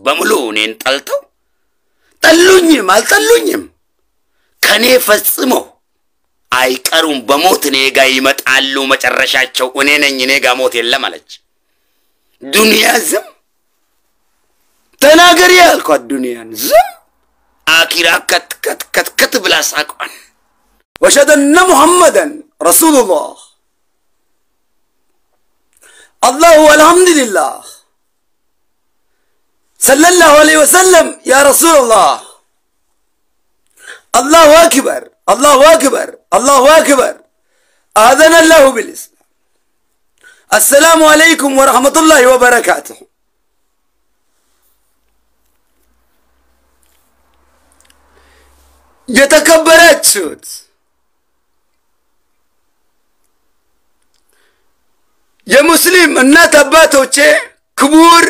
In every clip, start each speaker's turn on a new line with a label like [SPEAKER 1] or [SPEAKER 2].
[SPEAKER 1] በሙሉ እኔን ጠልተው ጠሉኝም አልጠሉኝም ከእኔ ፈጽሞ አይቀሩም። በሞት እኔ ጋ ይመጣሉ። መጨረሻቸው እኔ ነኝ። እኔ ጋ ሞት የለም አለች። ዱንያ ዝም ተናገሪ ያልኳት ዱንያን ዝም አኪራ ከትከትከትከት ብላ ሳቋን።
[SPEAKER 2] ወሸደነ ሙሐመደን ረሱሉላህ አላሁ አልሐምዱሊላህ صلى الله عليه وسلم يا رسول الله الله اكبر الله اكبر الله اكبر اذن الله بالاسلام السلام عليكم ورحمه الله وبركاته የተከበራችሁት የሙስሊም እናት አባቶቼ ክቡር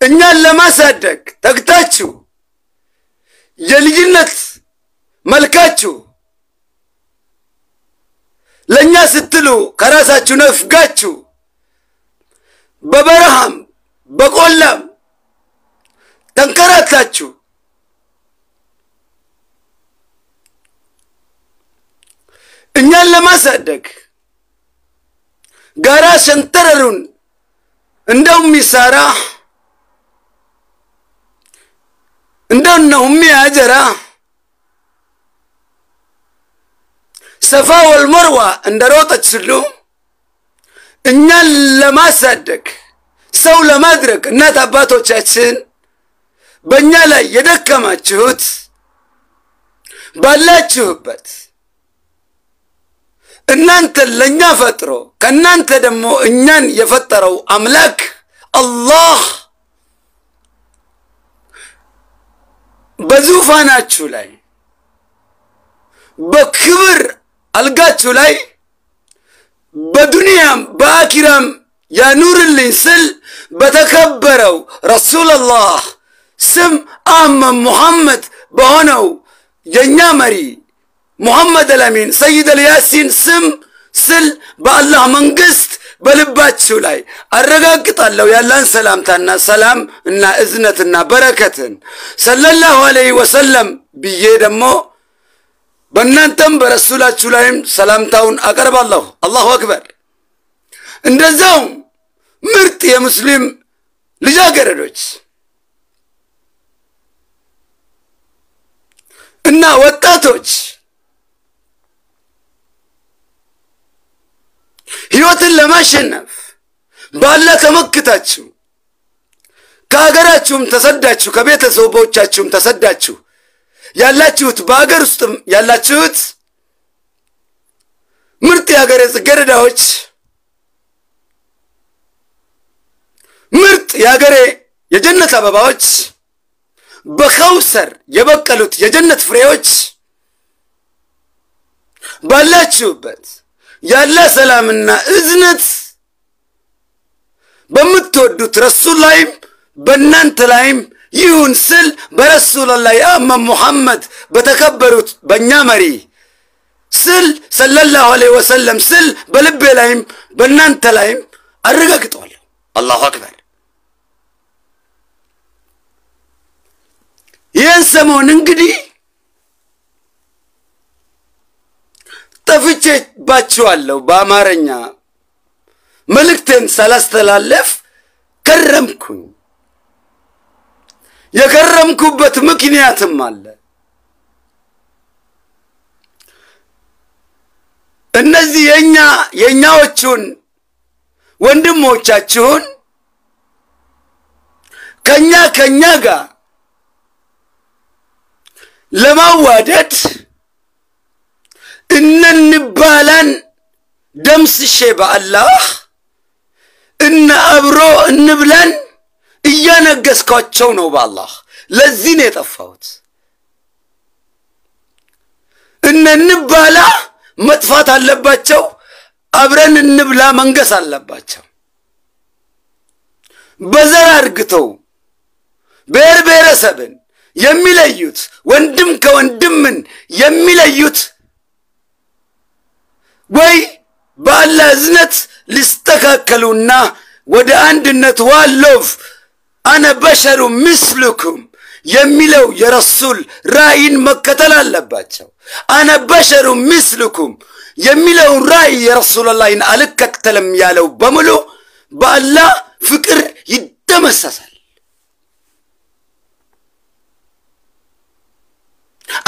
[SPEAKER 2] እኛን ለማሳደግ ተግታችሁ የልጅነት መልካችሁ ለእኛ ስትሉ ከራሳችሁ ነፍጋችሁ በበረሃም በቆላም ተንከራታችሁ እኛን ለማሳደግ ጋራ ሸንተረሩን እንደው ሚሳራ እንደው ነው ሚያጀራ ሰፋ ወልመርዋ እንደ ሮጠች እኛን ለማሳደግ ሰው ለማድረግ እናት አባቶቻችን በእኛ ላይ የደከማችሁት ባላችሁበት እናንተን ለእኛ ፈጥሮ ከእናንተ ደግሞ እኛን የፈጠረው አምላክ አላህ በዙፋናችሁ ላይ በክብር አልጋችሁ ላይ በዱንያም በአኪራም ያኑርልኝ ስል በተከበረው ረሱላላህ ስም አህመድ ሙሐመድ በሆነው የእኛ መሪ ሙሐመድ አልአሚን ሰይድ አልያሲን ስም ስል በአላህ መንግስት በልባችሁ ላይ አረጋግጣለሁ ያለን ሰላምታና ሰላም እና እዝነትና በረከትን ሰለላሁ ዐለይሂ ወሰለም ብዬ ደግሞ በእናንተም በረሱላችሁ ላይም ሰላምታውን አቀርባለሁ። አላሁ አክበር። እንደዛውም ምርጥ የሙስሊም ልጃገረዶች እና ወጣቶች ህይወትን ለማሸነፍ ባላ ተመክታችሁ ከሀገራችሁም ተሰዳችሁ ከቤተሰቦቻችሁም ተሰዳችሁ ያላችሁት በሀገር ውስጥም ያላችሁት ምርጥ የሀገር ጽጌረዳዎች ምርጥ የሀገሬ የጀነት አበባዎች በከውሰር የበቀሉት የጀነት ፍሬዎች ባላችሁበት ያለ ሰላምና እዝነት በምትወዱት ረሱል ላይም በእናንተ ላይም ይሁን ስል በረሱል ላይ ሙሐመድ በተከበሩት በእኛ መሪ ስል ሰለላሁ ዐለይሂ ወሰለም ስል በልቤ ላይም በእናንተ ላይም አረጋግጠዋለሁ።
[SPEAKER 1] አላሁ አክበር።
[SPEAKER 2] ይህን ሰሞን እንግዲህ ጠፍቼባችኋለሁ። በአማርኛ መልእክቴን ሳላስተላለፍ ከረምኩኝ። የከረምኩበት ምክንያትም አለ። እነዚህ የእኛ የእኛዎቹን ወንድሞቻችሁን ከእኛ ከእኛ ጋር ለማዋደድ እነንባላን ደምስሼ በአላህ እነ አብሮ እንብላን እያነገስኳቸው ነው በአላህ። ለዚህ ነው የጠፋሁት። እነ እንባላ መጥፋት አለባቸው። አብረን እንብላ መንገስ አለባቸው። በዘር አድርግተው ብሔር ብሔረሰብን የሚለዩት ወንድም ከወንድምን የሚለዩት ወይ በአላህ እዝነት ሊስተካከሉና ወደ አንድነት ዋሎቭ አነ በሸሩ ምስልኩም የሚለው የረሱል ራእይን መከተል አለባቸው። አነ በሸሩ ምስልኩም የሚለውን ራእይ የረሱላላህን አልከተልም ያለው በሙሉ በአላህ ፍቅር ይደመሰሳል።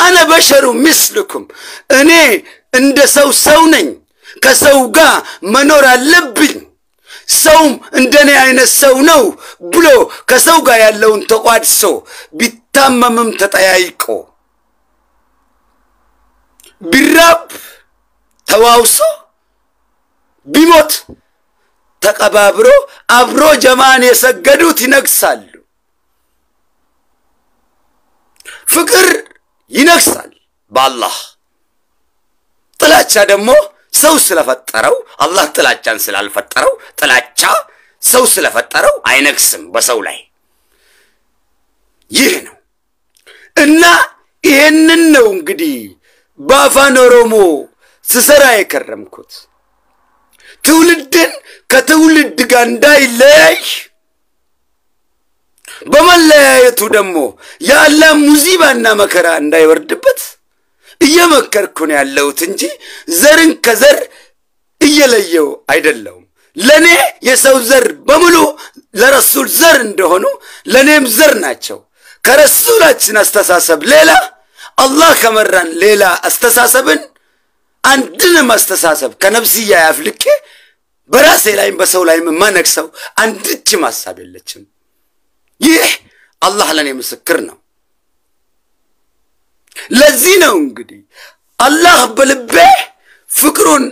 [SPEAKER 2] አነ በሸሩ ምስልኩም እኔ እንደ ሰው ሰው ነኝ፣ ከሰው ጋር መኖር አለብኝ። ሰውም እንደኔ አይነት ሰው ነው ብሎ ከሰው ጋር ያለውን ተቋድሶ ቢታመምም ተጠያይቆ ቢራብ ተዋውሶ ቢሞት ተቀባብሮ አብሮ ጀማን የሰገዱት ይነግሳሉ። ፍቅር ይነግሳል በአላህ ጥላቻ ደግሞ ሰው ስለፈጠረው አላህ ጥላቻን ስላልፈጠረው ጥላቻ ሰው ስለፈጠረው አይነግስም በሰው ላይ። ይህ ነው እና ይሄንን ነው እንግዲህ በአፋን ኦሮሞ ስሰራ የከረምኩት ትውልድን ከትውልድ ጋር እንዳይለያይ በመለያየቱ ደግሞ የአላህ ሙዚባና መከራ እንዳይወርድበት እየመከርኩ ነው ያለሁት እንጂ ዘርን ከዘር እየለየው አይደለውም። ለእኔ የሰው ዘር በሙሉ ለረሱል ዘር እንደሆኑ ለእኔም ዘር ናቸው። ከረሱላችን አስተሳሰብ ሌላ አላህ ከመራን ሌላ አስተሳሰብን አንድንም አስተሳሰብ ከነፍስያ ያፍልቄ በራሴ ላይም በሰው ላይም የማነግሰው አንድችም ሀሳብ የለችም። ይህ አላህ ለእኔ ምስክር ነው። ለዚህ ነው እንግዲህ አላህ በልቤ ፍቅሩን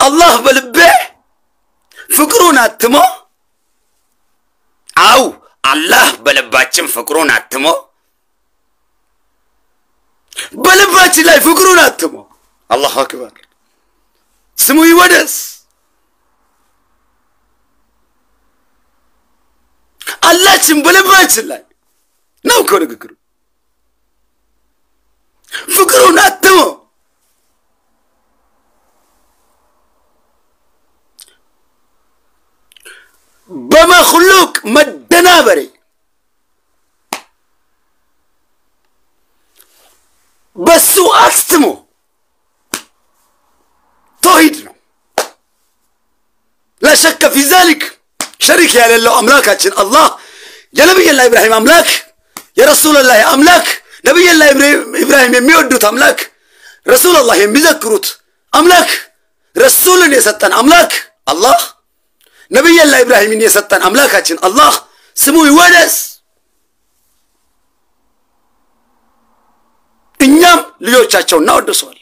[SPEAKER 2] አላህ በልቤ ፍቅሩን አትሞ
[SPEAKER 1] አው አላህ በልባችን ፍቅሩን አትሞ
[SPEAKER 2] በልባችን ላይ ፍቅሩን አትሞ አላሁ አክበር ስሙ ይወደስ። አላችን በልባችን ላይ ነው እኮ ንግግሩ። ፍቅሩን አትሞ በመክሉቅ መደናበሬ በሱ አክትሞ ተውሂድ ነው። ላሸከ ፊ ዛሊክ ሸሪክ የሌለው አምላካችን አላህ የነቢይላህ ኢብራሂም አምላክ የረሱልላህ አምላክ ነቢይላህ ኢብራሂም የሚወዱት አምላክ ረሱልላህ የሚዘክሩት አምላክ ረሱልን የሰጠን አምላክ አላህ ነቢይላህ ኢብራሂምን የሰጠን አምላካችን አላህ ስሙ ይወደስ። እኛም ልጆቻቸው እናወድሰዋል።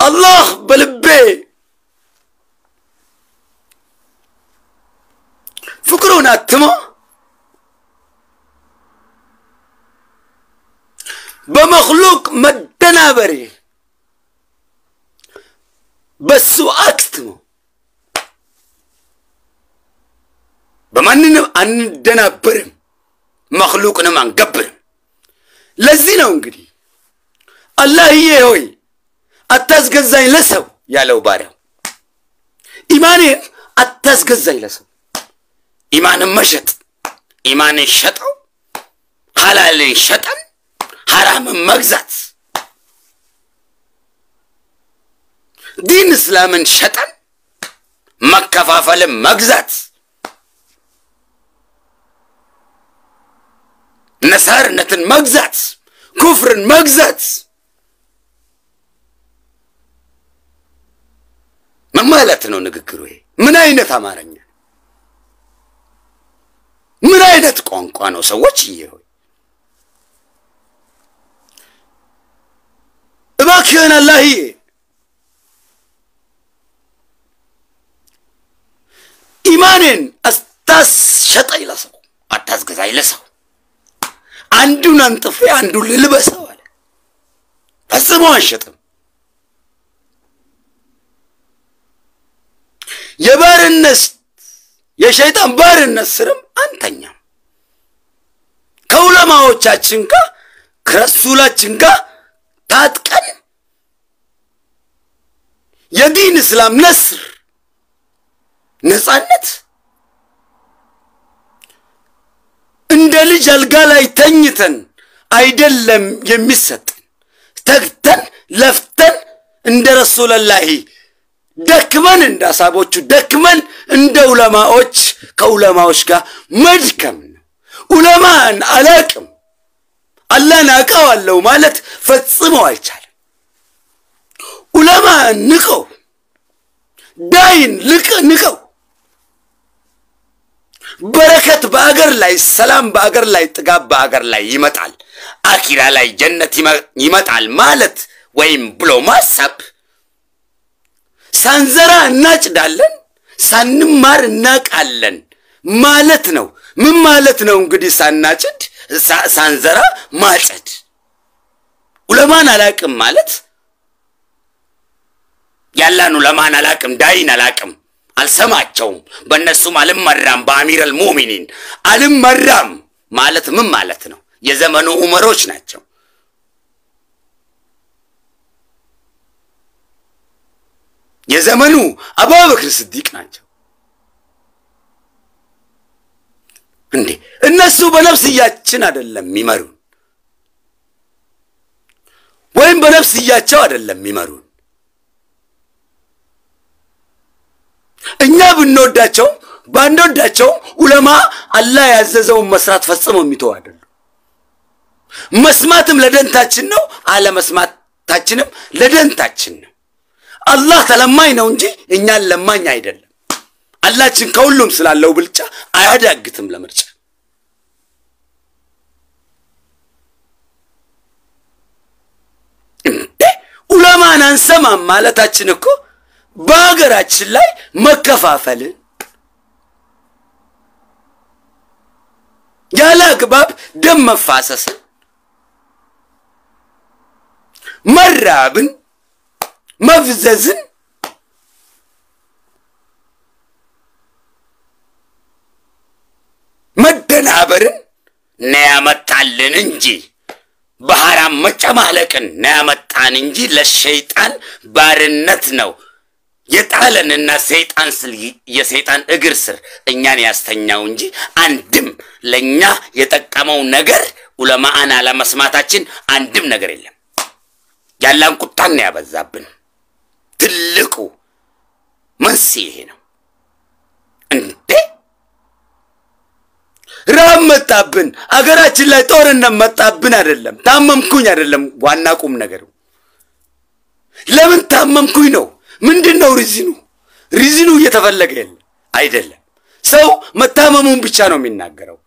[SPEAKER 2] አላህ በልቤ ፍቅሩን አትሞ በመክሉቅ መደናበሬ በሱ አክትሞ በማንንም አንደናበርም፣ መክሉቅንም አንገብርም። ለዚህ ነው እንግዲህ አላህዬ ሆይ አታስገዛኝ ለሰው ያለው ባሪያው ኢማኔን አታስገዛኝ ለሰው።
[SPEAKER 1] ኢማንን መሸጥ ኢማንን ሸጠው ሐላልን ሸጠን ሐራምን መግዛት። ዲን እስላምን ሸጠን መከፋፈልን መግዛት። ነሳርነትን መግዛት ኩፍርን መግዛት ማለት ነው ንግግሩ? ይሄ ምን አይነት አማርኛ ምን አይነት ቋንቋ ነው? ሰዎች ሆይ
[SPEAKER 2] እባክህን አላህዬ ኢማኔን አታስሸጠኝ ለሰው
[SPEAKER 1] አታስገዛኝ ለሰው
[SPEAKER 2] አንዱን አንጥፌ አንዱን ልልበሰው አለ። ፈጽሞ አንሸጥም። የባርነት የሸይጣን ባርነት ስርም አንተኛም። ከዑለማዎቻችን ጋር ከረሱላችን ጋር ታጥቀን የዲን እስላም ነስር ነጻነት እንደ ልጅ አልጋ ላይ ተኝተን አይደለም የሚሰጠን፣ ተግተን ለፍተን እንደ ረሱለላሂ ደክመን እንደ አሳቦቹ ደክመን እንደ ዑለማዎች ከዑለማዎች ጋር መድከም ነው። ዑለማን አላቅም አላህን አውቀዋለሁ ማለት ፈጽሞ አይቻልም። ዑለማን ንቀው ዳይን ንቀው በረከት በአገር ላይ ሰላም በአገር ላይ ጥጋብ በአገር ላይ ይመጣል፣ አኪራ ላይ ጀነት ይመጣል ማለት ወይም ብሎ ማሰብ ሳንዘራ እናጭዳለን፣ ሳንማር እናቃለን ማለት ነው። ምን ማለት ነው እንግዲህ? ሳናጭድ ሳንዘራ ማጨድ። ዑለማን አላቅም ማለት ያላን ዑለማን አላቅም፣ ዳይን አላቅም፣ አልሰማቸውም፣ በእነሱም አልመራም፣ በአሚር አልሙእሚኒን አልመራም ማለት ምን ማለት ነው? የዘመኑ ዑመሮች ናቸው። የዘመኑ አቡበክር ስዲቅ ናቸው። እንዴ እነሱ በነፍስያችን አይደለም የሚመሩን፣ ወይም በነፍስያቸው አይደለም የሚመሩን። እኛ ብንወዳቸውም ባንወዳቸውም ዑለማ አላህ ያዘዘውን መስራት ፈጽመው የሚተው አይደሉም። መስማትም ለደንታችን ነው፣ አለመስማታችንም ለደንታችን ነው። አላህ ተለማኝ ነው እንጂ እኛን ለማኝ አይደለም። አላችን ከሁሉም ስላለው ብልጫ አያዳግትም ለምርጫ። ዑለማን አንሰማም ማለታችን እኮ በሀገራችን ላይ መከፋፈልን ያለ አግባብ ደም መፋሰስን መራብን መፍዘዝን መደናበርን ነው ያመጣልን እንጂ በሐራም መጨማለቅን ነው እንጂ ለሸይጣን ባርነት ነው የጣለንና ሰይጣን ስል የሰይጣን እግር ስር እኛን ያስተኛው እንጂ አንድም ለእኛ የጠቀመው ነገር ዑለማአን አለመስማታችን አንድም ነገር የለም። ያላን ቁጣን ነው ያበዛብን። ትልቁ መንስኤ ይሄ ነው። እንዴ ራብ መጣብን፣ አገራችን ላይ ጦርነት መጣብን አይደለም፣ ታመምኩኝ አይደለም። ዋና ቁም ነገሩ ለምን ታመምኩኝ ነው። ምንድን ነው ሪዝኑ? ሪዝኑ እየተፈለገ የለ አይደለም። ሰው መታመሙን ብቻ ነው የሚናገረው፣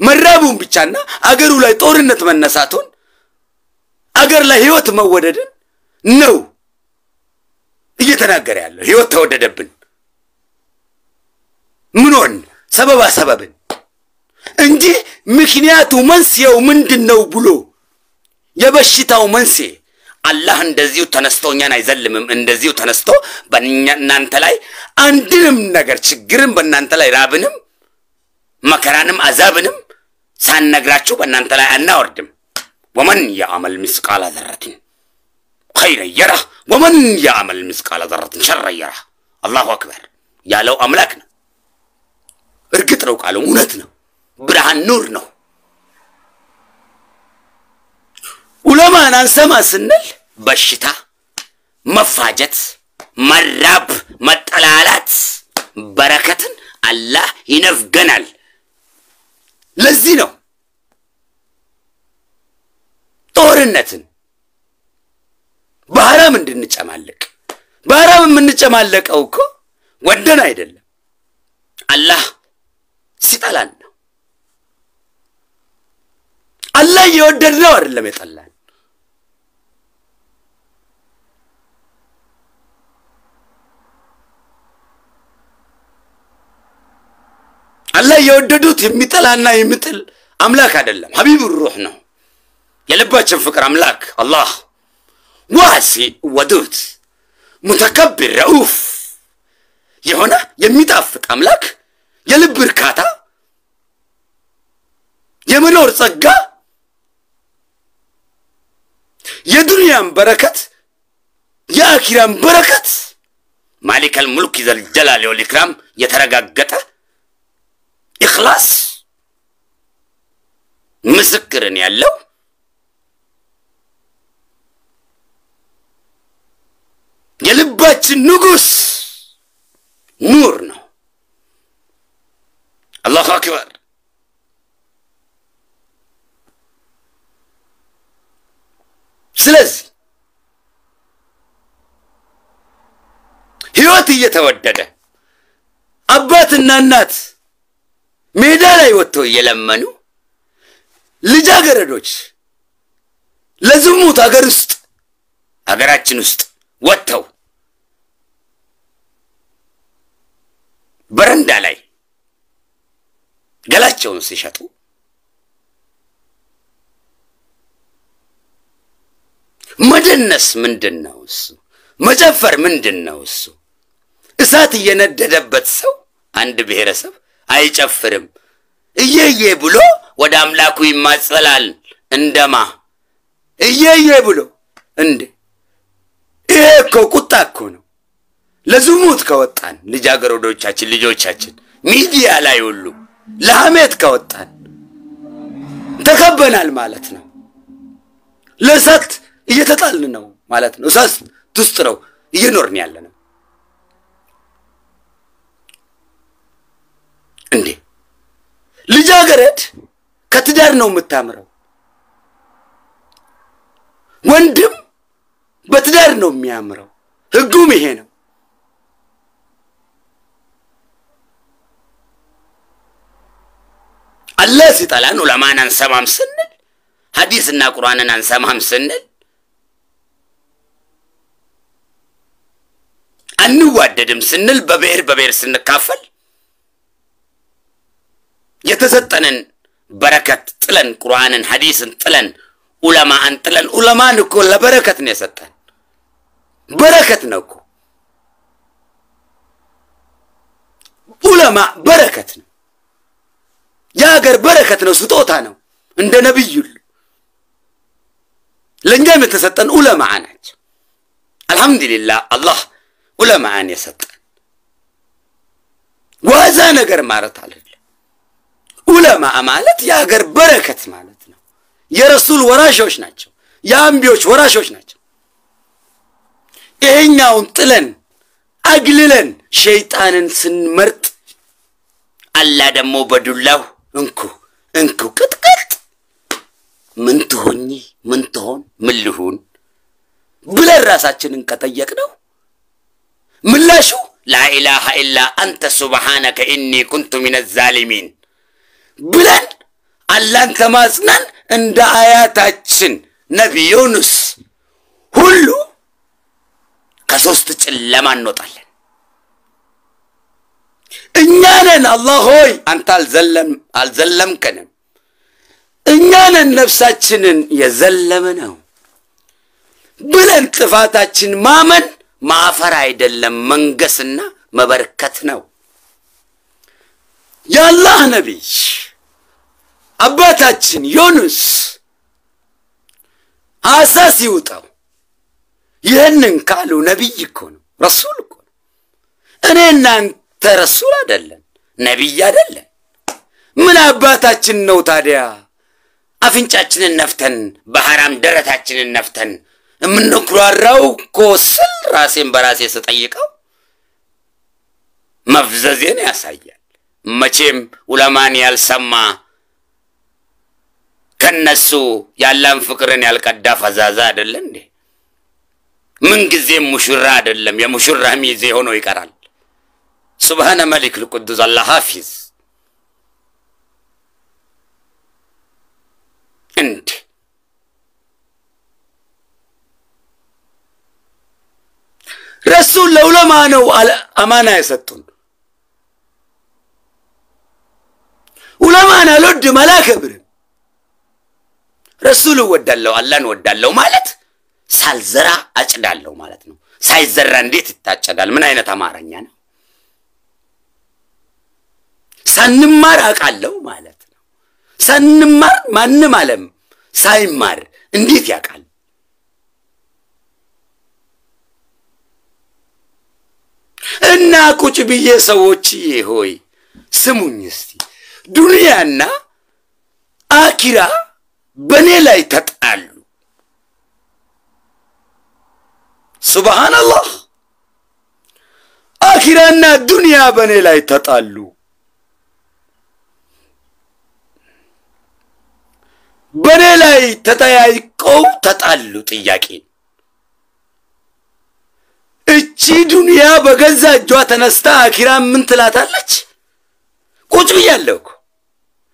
[SPEAKER 2] መራቡን ብቻና አገሩ ላይ ጦርነት መነሳቱን አገር ላይ ህይወት መወደድን ነው እየተናገረ ያለው። ህይወት ተወደደብን ምን ሆን ሰበባ ሰበብን እንጂ ምክንያቱ መንስኤው ምንድን ነው ብሎ የበሽታው መንስኤ አላህ እንደዚሁ ተነስቶ እኛን አይዘልምም። እንደዚሁ ተነስቶ በእናንተ ላይ አንድንም ነገር ችግርን በእናንተ ላይ ራብንም መከራንም አዛብንም ሳንነግራችሁ በእናንተ ላይ አናወርድም። ወመን የአመል ምስቃለ ዘረትን ኸይረ የራ ወመን የአመል ምስቃለ ዘረትን ሸረ የራ። አላሁ አክበር ያለው አምላክ ነው። እርግጥ ነው፣ ቃሉ እውነት ነው። ብርሃን ኑር ነው። ዑለማን አንሰማ ስንል በሽታ፣ መፋጀት፣ መራብ፣ መጠላላት፣ በረከትን አላህ ይነፍገናል። ለዚህ ነው ጦርነትን በሐራም እንድንጨማለቅ በሐራም የምንጨማለቀው እኮ ወደን አይደለም፣ አላህ ሲጠላን ነው። አላህ እየወደድነው አይደለም የጠላን። አላህ የወደዱት የሚጠላና የሚጥል አምላክ አይደለም። ሀቢብ ሩህ ነው። የልባችን ፍቅር አምላክ አላህ ዋሲ ወዱት። ሙተከብር ረኡፍ። የሆነ የሚጣፍጥ አምላክ የልብ እርካታ የመኖር ጸጋ የዱንያም በረከት የአኪራም በረከት።
[SPEAKER 1] ማሊከል ሙልክ ዘልጀላል ወል ኢክራም የተረጋገጠ ኢኽላስ። ምስክርን ያለው
[SPEAKER 2] የልባችን ንጉሥ ኑር ነው።
[SPEAKER 1] አላሁ አክበር።
[SPEAKER 2] ስለዚህ
[SPEAKER 1] ህይወት እየተወደደ
[SPEAKER 2] አባትና እናት ሜዳ ላይ ወጥተው
[SPEAKER 1] እየለመኑ
[SPEAKER 2] ልጃገረዶች ለዝሙት አገር ውስጥ
[SPEAKER 1] አገራችን ውስጥ ወጥተው በረንዳ ላይ ገላቸውን ሲሸጡ መደነስ ምንድን ነው እሱ? መጨፈር ምንድን ነው እሱ? እሳት እየነደደበት ሰው አንድ ብሔረሰብ አይጨፍርም። እየዬ ብሎ ወደ አምላኩ ይማጸላል። እንደማ
[SPEAKER 2] እየየ ብሎ እንዴ! ይሄ እኮ ቁጣ እኮ ነው። ለዝሙት ከወጣን
[SPEAKER 1] ልጃገረዶቻችን ልጆቻችን
[SPEAKER 2] ሚዲያ ላይ ሁሉ ለሐሜት ከወጣን ተከበናል ማለት ነው። ለእሳት እየተጣልን ነው ማለት ነው። እሳት ውስጥ ነው እየኖርን ያለ ነው። እንዴ ልጃገረድ ከትዳር ነው የምታምረው። ወንድም በትዳር ነው የሚያምረው። ህጉም ይሄ ነው።
[SPEAKER 1] አላህ ሲጠላን ዑለማን አንሰማም ስንል ሐዲስና ቁርአንን አንሰማም ስንል አንዋደድም ስንል በብሔር በብሔር ስንካፈል የተሰጠንን በረከት ጥለን ቁርአንን ሐዲስን ጥለን ዑለማን ጥለን
[SPEAKER 2] ዑለማን እኮ ለበረከት ነው የሰጠን። በረከት ነው እኮ ዑለማ በረከት ነው። የሀገር በረከት ነው፣ ስጦታ ነው። እንደ ነቢዩ ለእኛም የተሰጠን ዑለማ ናቸው።
[SPEAKER 1] አልሐምዱሊላህ አላህ ዑለማን የሰጠን
[SPEAKER 2] ዋዛ ነገር ማለት አይደለም። ዑለማ ማለት የሀገር በረከት ማለት ነው። የረሱል ወራሾች ናቸው። የአንቢዎች ወራሾች ናቸው። ይሄኛውን ጥለን አግልለን ሸይጣንን ስንመርጥ
[SPEAKER 1] አላህ ደግሞ በዱላው
[SPEAKER 2] እንኩ እንኩ ቅጥቅጥ
[SPEAKER 1] ምን ትሆኚ ምን ትሆን ምን ልሁን
[SPEAKER 2] ብለን ራሳችንን ከጠየቅ ነው ምላሹ
[SPEAKER 1] ላኢላሃ ኢላ አንተ ሱብሓነከ ኢኒ ኩንቱ ሚነ ዛሊሚን
[SPEAKER 2] ብለን አላህን ተማጽነን እንደ አያታችን ነቢ ዩኑስ ሁሉ
[SPEAKER 1] ከሶስት ጨለማ እንወጣለን።
[SPEAKER 2] እኛ ነን አላህ ሆይ አንተ አልዘለም አልዘለምከንም፣ እኛ ነን ነፍሳችንን የዘለመ ነው ብለን ጥፋታችን ማመን ማፈር አይደለም መንገስና መበርከት ነው። የአላህ ነቢይ አባታችን ዮኑስ አሳ ሲውጠው ይህንን ካሉ ነቢይ እኮ ነው፣ ረሱል እኮ ነው። እኔ እናንተ ረሱል አይደለን፣ ነቢይ አይደለን። ምን አባታችን ነው ታዲያ?
[SPEAKER 1] አፍንጫችንን ነፍተን በሐራም ደረታችንን ነፍተን
[SPEAKER 2] የምንኩራራው እኮ
[SPEAKER 1] ስል ራሴን በራሴ ስጠይቀው መፍዘዜን ያሳያል። መቼም ዑለማን ያልሰማ ከነሱ ያለን ፍቅርን ያልቀዳ ፈዛዛ አይደለ እንዴ? ምንጊዜም ሙሽራ አይደለም፣ የሙሽራ ሚዜ ሆኖ ይቀራል። ሱብሃነ መሊክ ልቁዱስ አላህ ሐፊዝ እንዴ
[SPEAKER 2] ረሱል ለዑለማ ነው አማና የሰጡን። ዑለማን አልወድም አላከብርም።
[SPEAKER 1] ረሱል እወዳለሁ አላህን እወዳለሁ ማለት ሳልዘራ አጭዳለሁ ማለት ነው። ሳይዘራ እንዴት ይታጨዳል? ምን አይነት አማርኛ ነው?
[SPEAKER 2] ሳንማር አውቃለሁ ማለት ነው። ሳንማር ማንም አለም ሳይማር እንዴት ያውቃል? እና ቁጭ ብዬ ሰዎችዬ ሆይ ስሙኝ እስቲ ዱንያና አኪራ በእኔ ላይ ተጣሉ። ሱብሃነላህ አኪራና ዱንያ በእኔ ላይ ተጣሉ። በእኔ ላይ ተጠያይቀው ተጣሉ። ጥያቄ እቺ ዱንያ በገዛ እጇ ተነስታ አኪራ ምን ትላታለች? ቁጭ ብያለሁ እኮ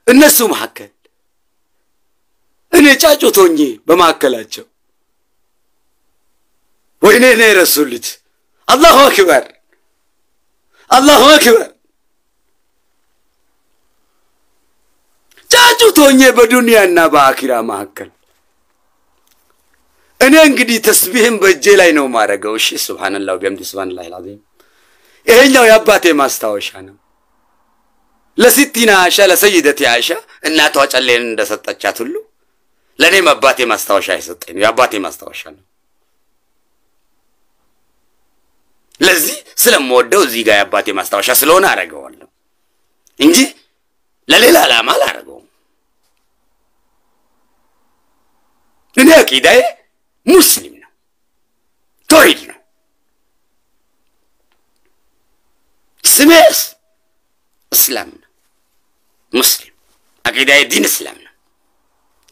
[SPEAKER 2] እነሱ መካከል እኔ ጫጩት ሆኜ ወይኔ እኔ ረሱልት አላሁ አክበር አላሁ አክበር ጫጩት ሆኜ በዱንያና በአኪራ መካከል እኔ እንግዲህ ተስቢህም በእጄ ላይ ነው ማድረገው። እሺ ሱብሃንላህ ቢሐምዲ ሱብሃንላህ አልዓዚም። ይሄኛው የአባቴ ማስታወሻ ነው። ለሲቲና አሻ ለሰይደት አሻ እናቷ ጨሌን እንደሰጠቻት ሁሉ ለእኔም አባቴ ማስታወሻ የሰጠኝ ነው። የአባቴ ማስታወሻ ነው። ለዚህ ስለምወደው እዚህ ጋር የአባቴ ማስታወሻ ስለሆነ አደርገዋለሁ እንጂ ለሌላ ዓላማ አላደርገውም። እኔ አቂዳዬ ሙስሊም ነው፣ ተውሂድ ነው። ስሜስ እስላም ነው፣ ሙስሊም አቂዳዬ ዲን እስላም ነው።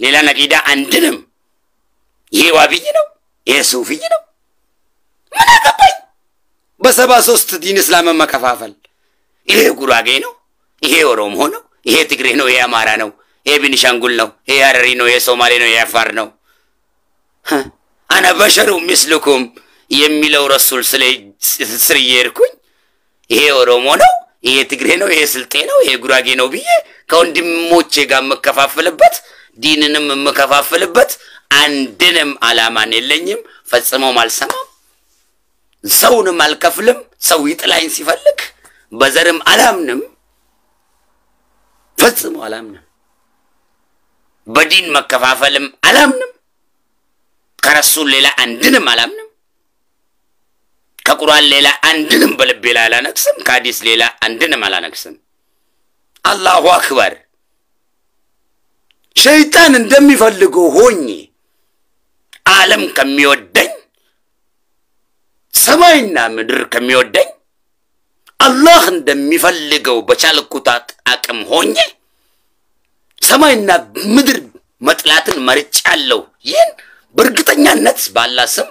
[SPEAKER 2] ሌላን አቂዳ አንድንም ይሄ ዋብይ ነው፣ ይሄ ሱፍይ ነው፣ ምን አገባኝ? በሰባ ሶስት ዲን እስላምን መከፋፈል ይሄ ጉራጌ ነው፣ ይሄ ኦሮሞ ነው፣ ይሄ ትግሬ ነው፣ ይሄ አማራ ነው፣ ይሄ ቤኒሻንጉል ነው፣ ይሄ ሀረሪ ነው፣ ይሄ ሶማሌ ነው፣ ይሄ አፋር ነው። አነ በሸሩ ሚስልኩም የሚለው ረሱል ስር እየሄድኩኝ ይሄ ኦሮሞ ነው፣ ይሄ ትግሬ ነው፣ ይሄ ስልጤ ነው፣ ይሄ ጉራጌ ነው ብዬ ከወንድሞቼ ጋር የምከፋፍልበት ዲንንም የምከፋፍልበት አንድንም አላማን የለኝም። ፈጽሞም አልሰማም። ሰውንም አልከፍልም። ሰው ይጥላኝ ሲፈልግ በዘርም አላምንም። ፈጽሞ አላምንም። በዲን መከፋፈልም አላምንም። ከረሱል ሌላ አንድንም አላምንም። ከቁርአን ሌላ አንድንም በልቤ ላይ አላነግስም። ከሀዲስ ሌላ አንድንም አላነግስም። አላሁ አክበር። ሸይጣን እንደሚፈልገው ሆኜ ዓለም ከሚወደኝ ሰማይና ምድር ከሚወደኝ አላህ እንደሚፈልገው በቻልኩት አቅም ሆኜ ሰማይና ምድር መጥላትን መርጫለሁ። ይህን በእርግጠኛነት ባላ ስም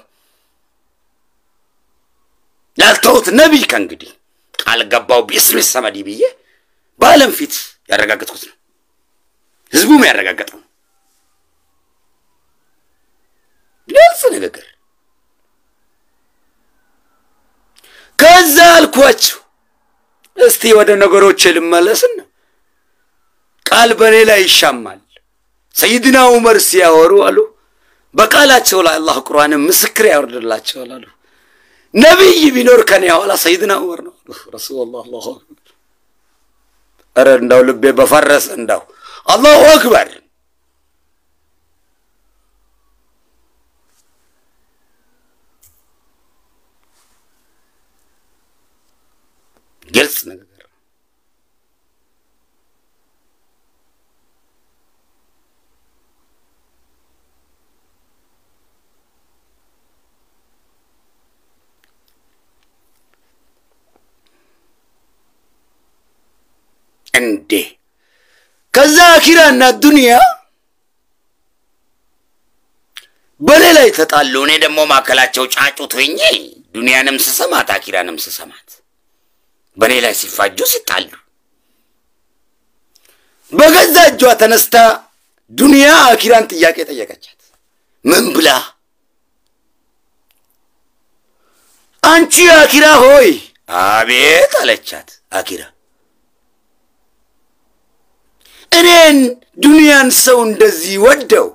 [SPEAKER 2] ላልተውት ነቢይ ከእንግዲህ ቃል ገባው ቢስሚ ሰመዲ ብዬ በዓለም ፊት ያረጋገጥኩት ነው። ህዝቡም ያረጋገጠው ግልጽ ንግግር። ከዛ አልኳችሁ እስቲ ወደ ነገሮች ልመለስና ቃል በእኔ ላይ ይሻማል። ሰይድና ዑመር ሲያወሩ አሉ በቃላቸው ላይ አላህ ቁርአንን ምስክር ያወርድላቸዋል አሉ። ነቢይ ቢኖር ከኔ ኋላ ሰይድና ዑመር ነው አሉ ረሱሉላህ። አላሁ አክበር። ኧረ እንዳው ልቤ በፈረሰ እንዳው አላሁ አክበር። ግልጽ ነገር እንዴ! ከዛ አኪራና ዱንያ በሌላ የተጣሉ እኔ ደግሞ ማዕከላቸው ጫጩት ሆኜ ዱንያንም ስሰማት አኪራንም ስሰማት በእኔ ላይ ሲፋጁ ሲጣሉ በገዛ እጇ ተነስታ ዱንያ አኪራን ጥያቄ ጠየቀቻት። ምን ብላ? አንቺ አኪራ ሆይ አቤት አለቻት። አኪራ እኔን ዱንያን ሰው እንደዚህ ወደው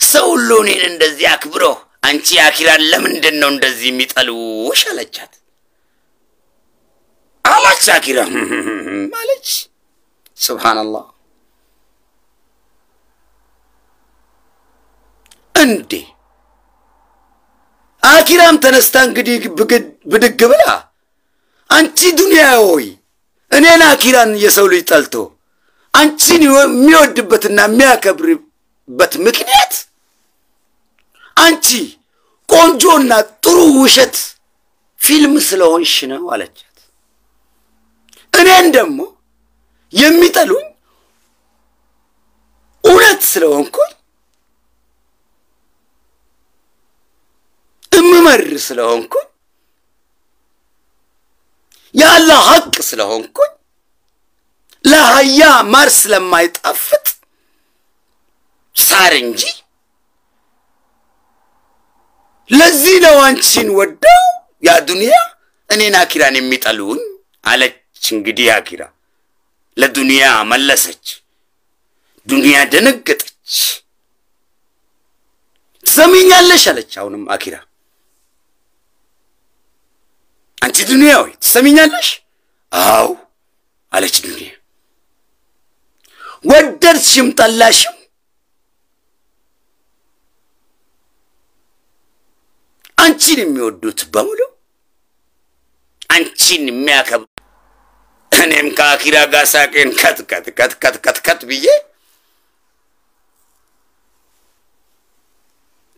[SPEAKER 2] ሰው ሁሉ እኔን እንደዚህ አክብሮ አንቺ አኪራን ለምንድን ነው እንደዚህ የሚጠሉሽ? አለቻት አላች አኪራ አለች። ሱብሃነላህ እንዴ! አኪራም ተነስታ እንግዲህ ብድግ ብላ አንቺ ዱንያ ሆይ እኔን አኪራን የሰው ልጅ ጠልቶ አንቺን የሚወድበትና የሚያከብርበት ምክንያት አንቺ ቆንጆና ጥሩ ውሸት ፊልም ስለሆንሽ ነው አለቻት። እኔን ደግሞ የሚጠሉኝ እውነት ስለሆንኩኝ እምመር ስለሆንኩኝ የአላህ ሐቅ ስለሆንኩኝ ለአህያ ማር ስለማይጣፍጥ ሳር እንጂ ለዚህ ነው አንቺን ወደው ያ ዱንያ እኔን አኪራን የሚጠሉኝ አለች። እንግዲህ አኪራ ለዱንያ መለሰች። ዱንያ ደነገጠች። ትሰሚኛለሽ አለች። አሁንም አኪራ አንቺ ዱንያ ሆይ ትሰሚኛለሽ? አው አለች ዱንያ። ወደድሽም ጠላሽም አንቺን የሚወዱት በሙሉ አንቺን የሚያከብ እኔም ከአኪራ ጋር ሳቄን ከት ከት ከት ከት ከት ከት ብዬ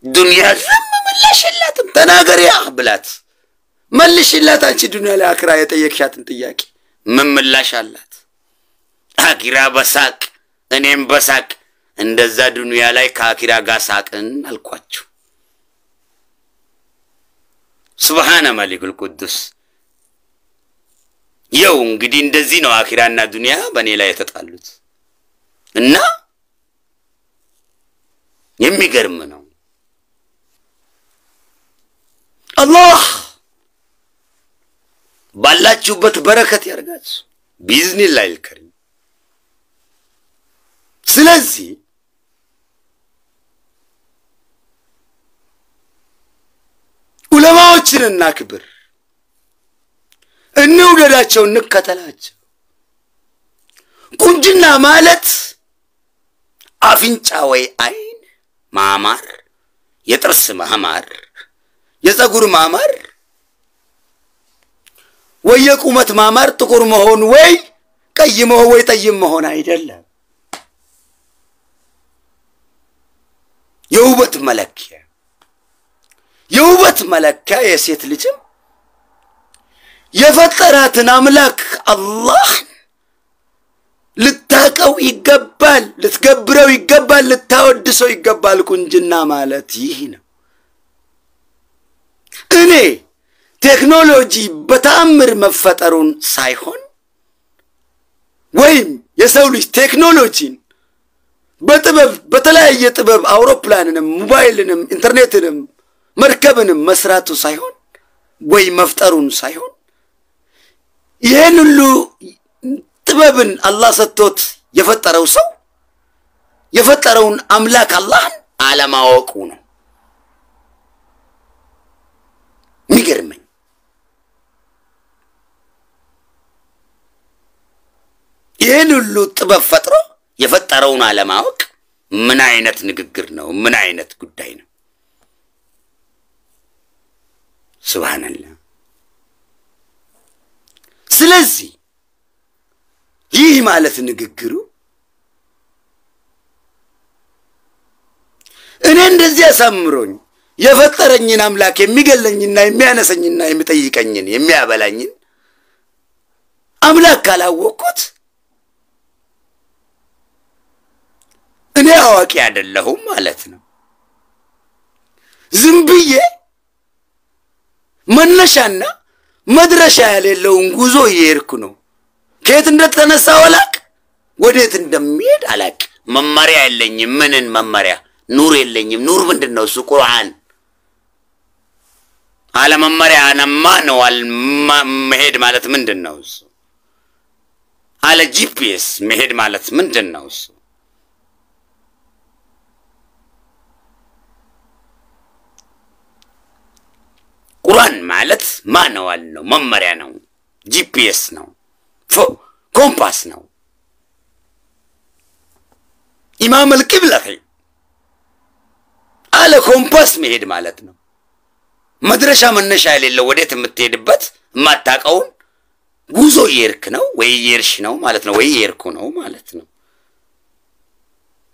[SPEAKER 2] ዱንያ ዝም ምላሽላትም ተናገሪያ ብላት መልሽላት። አንቺ ዱንያ ላይ አኪራ የጠየቅሻትን ጥያቄ ምን ምላሽ አላት? አኪራ በሳቅ እኔም በሳቅ እንደዛ ዱንያ ላይ ከአኪራ ጋር ሳቅን አልኳችሁ። ሱብሃነ መሊኩል ቅዱስ። ይኸው እንግዲህ እንደዚህ ነው አኪራና ዱንያ በእኔ ላይ የተጣሉት እና የሚገርም ነው። አላህ ባላችሁበት በረከት ያርጋችሁ ቢዝኒላሂል ከሪም። ስለዚህ ዑለማዎችን እናክብር፣ እንውደዳቸው፣ እንከተላቸው። ቁንጅና ማለት አፍንጫ ወይ አይን ማማር፣ የጥርስ ማማር፣ የፀጉር ማማር ወይ የቁመት ማማር፣ ጥቁር መሆን ወይ ቀይ መሆን ወይ ጠይም መሆን አይደለም። የውበት መለኪያ የውበት መለኪያ የሴት ልጅም የፈጠራትን አምላክ አላህን ልታቀው ይገባል፣ ልትገብረው ይገባል፣ ልታወድሰው ይገባል። ቁንጅና ማለት ይህ ነው። እኔ ቴክኖሎጂ በተአምር መፈጠሩን ሳይሆን ወይም የሰው ልጅ ቴክኖሎጂን በጥበብ በተለያየ ጥበብ አውሮፕላንንም፣ ሞባይልንም፣ ኢንተርኔትንም መርከብንም መስራቱ ሳይሆን ወይ መፍጠሩን ሳይሆን ይህን ሁሉ ጥበብን አላህ ሰጥቶት የፈጠረው ሰው የፈጠረውን አምላክ አላህን አለማወቁ ነው የሚገርመኝ። ይህን ሁሉ ጥበብ ፈጥሮ የፈጠረውን አለማወቅ ምን አይነት ንግግር ነው? ምን አይነት ጉዳይ ነው? ሱብሃንላህ። ስለዚህ ይህ ማለት ንግግሩ እኔ እንደዚህ አሳምሮኝ የፈጠረኝን አምላክ የሚገለኝና የሚያነሰኝና የሚጠይቀኝን የሚያበላኝን አምላክ ካላወቅኩት እኔ አዋቂ አይደለሁም ማለት ነው። ዝም ብዬ መነሻና መድረሻ የሌለውን ጉዞ እየሄድኩ ነው። ከየት እንደተነሳው አላቅ፣ ወዴት እንደሚሄድ አላቅ። መመሪያ የለኝም። ምንን መመሪያ? ኑር የለኝም። ኑር ምንድን ነው እሱ? ቁርአን አለ መመሪያ ነማ ነው። መሄድ ማለት ምንድን ነው እሱ? አለ GPS መሄድ ማለት ምንድን ነው እሱ? ቁርአን ማለት manual ነው፣ መመሪያ ነው፣ GPS ነው፣ ኮምፓስ ነው። ኢማም አልቂብለቲ አለ ኮምፓስ መሄድ ማለት ነው። መድረሻ መነሻ የሌለው ወዴት የምትሄድበት የማታውቀውን
[SPEAKER 1] ጉዞ እየሄድክ ነው ወይ እየሄድሽ ነው ማለት ነው፣ ወይ እየሄድኩ ነው ማለት ነው።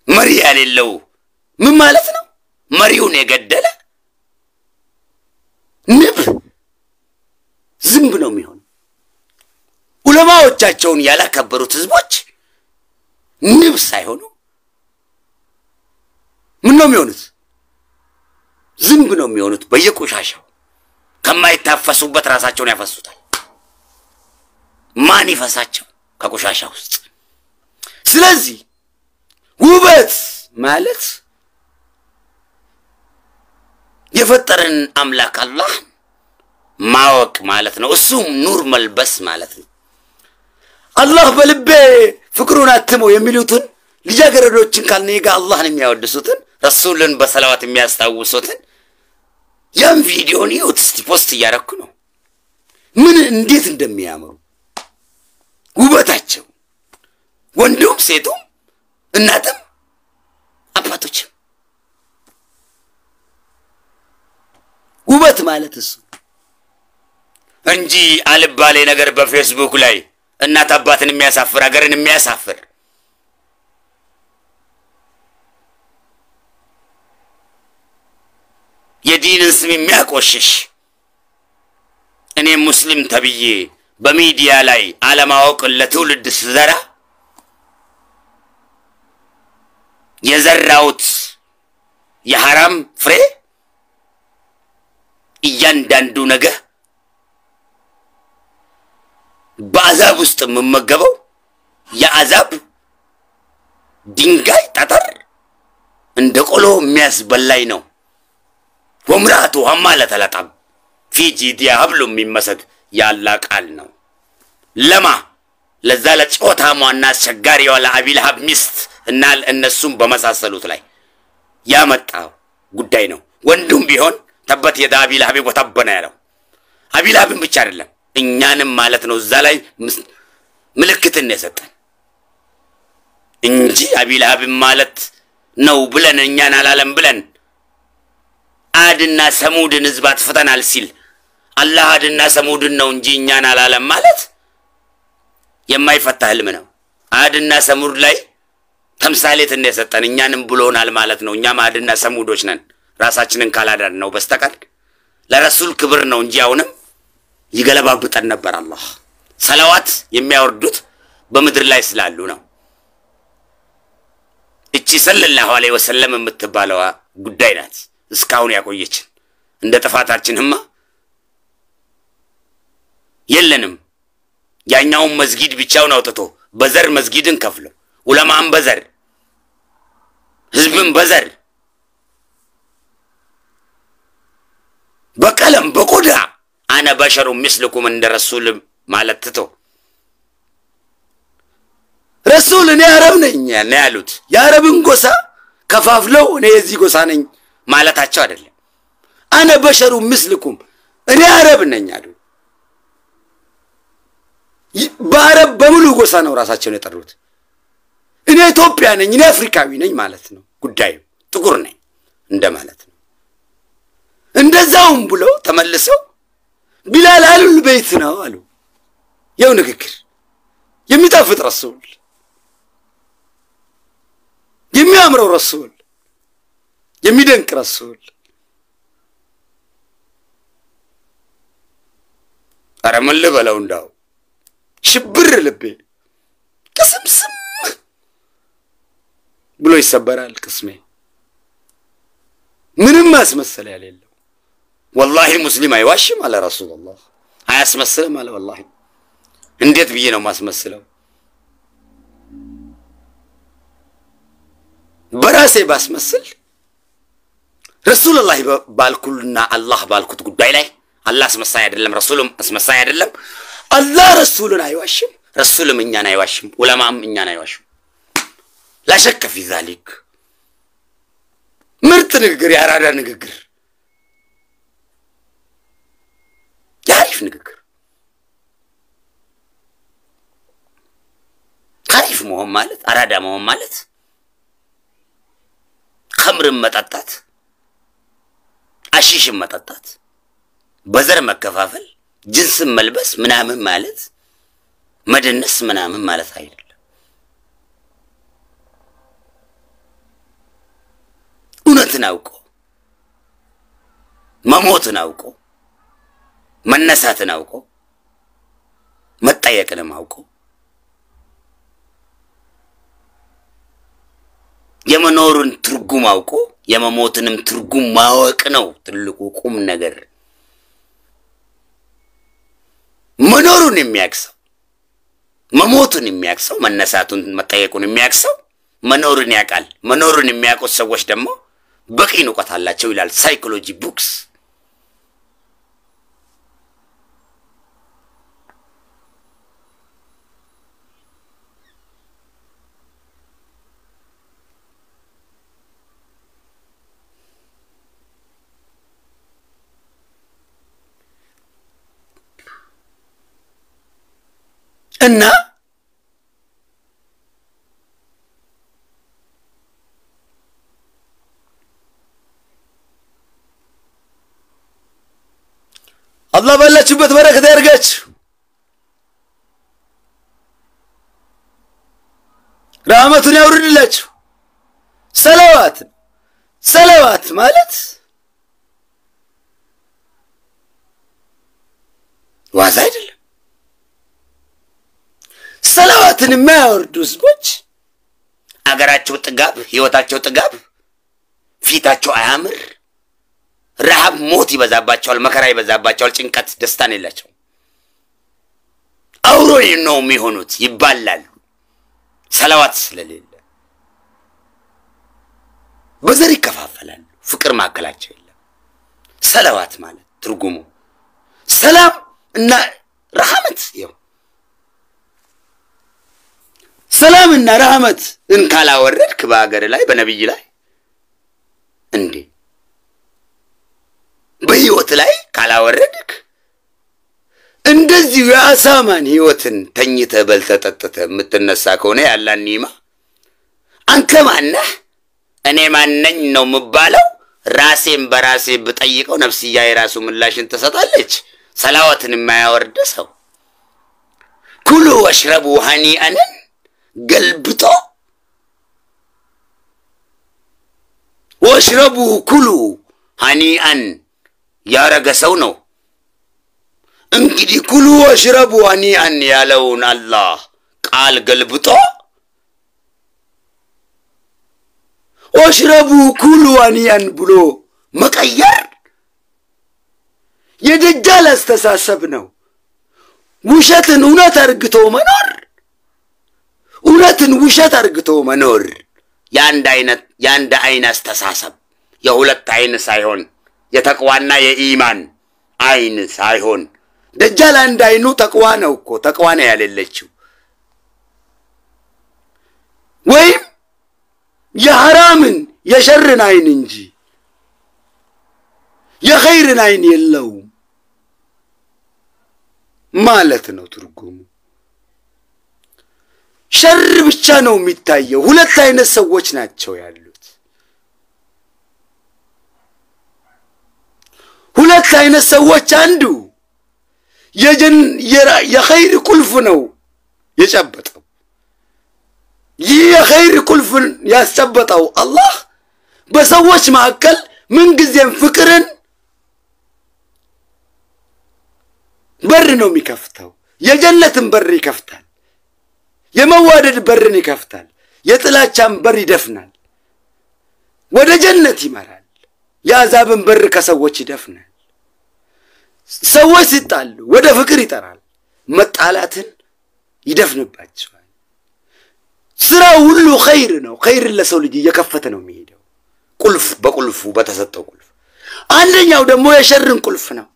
[SPEAKER 1] መሪ ያሌለው ምን ማለት ነው? መሪውን የገደለ ንብ ዝንብ ነው የሚሆን። ዑለማዎቻቸውን ያላከበሩት ህዝቦች ንብ ሳይሆኑ ምን ነው የሚሆኑት? ዝንብ ነው የሚሆኑት። በየቆሻሻው ከማይታፈሱበት ራሳቸውን ያፈሱታል። ማን ይፈሳቸው ከቆሻሻ ውስጥ? ስለዚህ ውበት ማለት የፈጠረን አምላክ አላህ ማወቅ ማለት ነው። እሱም ኑር መልበስ ማለት ነው። አላህ በልቤ ፍቅሩን አትመው የሚሉትን ልጃገረዶችን ካልኔ ጋር አላህን የሚያወድሱትን ረሱልን በሰላዋት የሚያስታውሱትን ያን ቪዲዮን ይሁት እስቲ post እያረኩ ነው። ምን እንዴት እንደሚያምሩ ውበታቸው፣ ወንዱም ሴቱም እናትም አባቶችም ውበት ማለት እሱ እንጂ አልባሌ ነገር በፌስቡክ ላይ እናት አባትን የሚያሳፍር ሀገርን የሚያሳፍር። የዲንን ስም የሚያቆሽሽ እኔ ሙስሊም ተብዬ በሚዲያ ላይ አለማወቅን ለትውልድ ስዘራ የዘራውት የሐራም ፍሬ እያንዳንዱ ነገር በአዛብ ውስጥ የምመገበው የአዛብ ድንጋይ ጠጠር እንደ ቆሎ የሚያስበላኝ ነው። ወምራቱ ሀማለ ተለጠም ፊ ጂዲያ ሀብሉ የሚመሰግ ያላ ቃል ነው። ለማ ለዛ ለጮታሟና አስቸጋሪዋ ለአቢልሃብ ሚስት እና እነሱም በመሳሰሉት ላይ ያመጣው ጉዳይ ነው። ወንዱም ቢሆን ተበት የዳ አቢልሃብ ወተበነ ያለው አቢልሃብን ብቻ አይደለም እኛንም ማለት ነው። እዛ ላይ ምልክትን የሰጠን እንጂ አቢልሃብን ማለት ነው ብለን እኛን አላለም ብለን አድና ሰሙድን ህዝብ አጥፍተናል ሲል አላህ አድና ሰሙድን ነው እንጂ እኛን አላለም ማለት የማይፈታ ህልም ነው። አድና ሰሙድ ላይ ተምሳሌት እንደሰጠን እኛንም ብሎናል ማለት ነው። እኛም አድና ሰሙዶች ነን ራሳችንን ካላዳን ነው በስተቀር ለረሱል ክብር ነው እንጂ አሁንም ይገለባብጠን ነበር። አላህ ሰለዋት የሚያወርዱት በምድር ላይ ስላሉ ነው። እቺ ሰለላሁ ዐለይሂ ወሰለም የምትባለዋ ጉዳይ ናት እስካሁን ያቆየችን። እንደ ጥፋታችንማ የለንም። ያኛውን መስጊድ ብቻውን አውጥቶ በዘር መስጊድን ከፍሎ ዑለማን በዘር ህዝብን በዘር በቀለም በቆዳ አነ በሸሩ ምስልኩም እንደ ረሱል ማለት ትቶ
[SPEAKER 2] ረሱል እኔ አረብ ነኝ
[SPEAKER 1] ነው ያሉት።
[SPEAKER 2] የአረብን ጎሳ ከፋፍለው እኔ የዚህ ጎሳ ነኝ
[SPEAKER 1] ማለታቸው አይደለም።
[SPEAKER 2] አነ በሸሩ ምስልኩም እኔ አረብ ነኝ አሉ። በአረብ በሙሉ ጎሳ ነው ራሳቸውን የጠሩት። እኔ ኢትዮጵያ ነኝ፣ እኔ አፍሪካዊ ነኝ ማለት ነው ጉዳዩ።
[SPEAKER 1] ጥቁር ነኝ እንደ ማለት ነው።
[SPEAKER 2] እንደዛውም ብለው ተመልሰው ቢላል አሉል ቤት ነው አሉ። የው ንግግር የሚጣፍጥ ረሱል፣ የሚያምረው ረሱል፣ የሚደንቅ ረሱል።
[SPEAKER 1] ኧረ ምን ልበለው እንዳው
[SPEAKER 2] ሽብር ልቤ ቅስምስም ብሎ ይሰበራል ቅስሜ። ምንም ማስመሰል ያሌለው
[SPEAKER 1] ወላሂ ሙስሊም አይዋሽም አለ ረሱሉላህ። አያስመስልም አለ ወላሂ። እንዴት ብዬ ነው ማስመስለው?
[SPEAKER 2] በራሴ ባስመስል
[SPEAKER 1] ረሱሉላህ ባልኩልና አላህ ባልኩት ጉዳይ ላይ አላህ አስመሳይ አይደለም፣ ረሱልም አስመሳይ አይደለም።
[SPEAKER 2] አላህ ረሱልን አይዋሽም።
[SPEAKER 1] ረሱልም እኛን አይዋሽም፣ ዑለማም እኛን አይዋሽም። ላሸከ ዛሊክ
[SPEAKER 2] ምርጥ ንግግር፣ የአራዳ ንግግር፣
[SPEAKER 1] የአሪፍ ንግግር አሪፍ መሆን ማለት አራዳ መሆን ማለት ከምርን መጠጣት፣ አሺሽን መጠጣት፣ በዘር መከፋፈል፣ ጅንስን መልበስ ምናምን ማለት መደነስ ምናምን ማለት አይደለም። እውነትን አውቆ መሞትን አውቆ መነሳትን አውቆ መጠየቅንም አውቆ የመኖርን ትርጉም አውቆ የመሞትንም ትርጉም ማወቅ ነው ትልቁ ቁም ነገር። መኖሩን የሚያክሰው መሞቱን የሚያክሰው መነሳቱን መጠየቁን የሚያክሰው መኖርን ያውቃል። መኖርን የሚያውቁት ሰዎች ደግሞ በቂ እውቀት አላቸው ይላል psychology books። እና አላህ ባላችሁበት በረከት ያድርጋችሁ። ረህመቱን ያውርድላችሁ። ሰለዋት ሰለዋት ማለት ዋዛ አይደለም። ሰለዋትን የማያወርዱ ህዝቦች አገራቸው ጥጋብ፣ ህይወታቸው ጥጋብ፣ ፊታቸው አያምር፣ ረሃብ፣ ሞት ይበዛባቸዋል፣ መከራ ይበዛባቸዋል፣ ጭንቀት፣ ደስታን የላቸው። አውሮ ነው የሚሆኑት፣ ይባላሉ። ሰለዋት ስለሌለ በዘር ይከፋፈላሉ። ፍቅር ማዕከላቸው የለም። ሰለዋት ማለት ትርጉሙ ሰላም እና ረሃመት ይኸው ሰላምና ረህመት እን ካላወረድክ በሀገር ላይ በነቢይ ላይ? እንዴ! በህይወት ላይ ካላወረድክ? እንደዚሁ የአሳማን ህይወትን ተኝተህ በልተህ ጠጥተህ የምትነሳ ከሆነ ያላን ኒማ አንተ ማነህ? እኔ ማነኝ ነው የምባለው። ራሴን በራሴ ብጠይቀው ነፍስያ የራሱ ምላሽን ትሰጣለች። ሰላዋትን የማያወርድ ሰው? ኩሉ ወሽረቡ ሀኒአንን ገልብጦ ወሽረቡ ኩሉ ሀኒአን ያረገ ሰው ነው። እንግዲህ ኩሉ ወሽረቡ ሀኒአን ያለውን አላህ ቃል ገልብጦ ወሽረቡ ኩሉ ሀኒአን ብሎ መቀየር የደጃል አስተሳሰብ ነው። ውሸትን እውነት አርግቶ መኖር እውነትን ውሸት አርግቶ መኖር የአንድ አይን አስተሳሰብ የሁለት አይን ሳይሆን የተቅዋና የኢማን አይን ሳይሆን ደጃል አንድ አይኑ ተቅዋ ነው እኮ ተቅዋ ነው ያሌለችው ወይም የሐራምን የሸርን አይን እንጂ የኸይርን አይን የለውም ማለት ነው ትርጉሙ። ሸር ብቻ ነው የሚታየው። ሁለት አይነት ሰዎች ናቸው ያሉት። ሁለት አይነት ሰዎች አንዱ የኸይር ቁልፍ ነው የጨበጠው። ይህ የኸይር ቁልፍን ያስጨበጠው አላህ በሰዎች መካከል ምንጊዜም ፍቅርን በር ነው የሚከፍተው። የጀነትን በር ይከፍታል። የመዋደድ በርን ይከፍታል። የጥላቻን በር ይደፍናል። ወደ ጀነት ይመራል። የአዛብን በር ከሰዎች ይደፍናል። ሰዎች ሲጣሉ ወደ ፍቅር ይጠራል። መጣላትን ይደፍንባቸዋል። ስራው ሁሉ ኸይር ነው። ኸይርን ለሰው ልጅ እየከፈተ ነው የሚሄደው። ቁልፍ በቁልፉ በተሰጠው ቁልፍ። አንደኛው ደግሞ የሸርን ቁልፍ ነው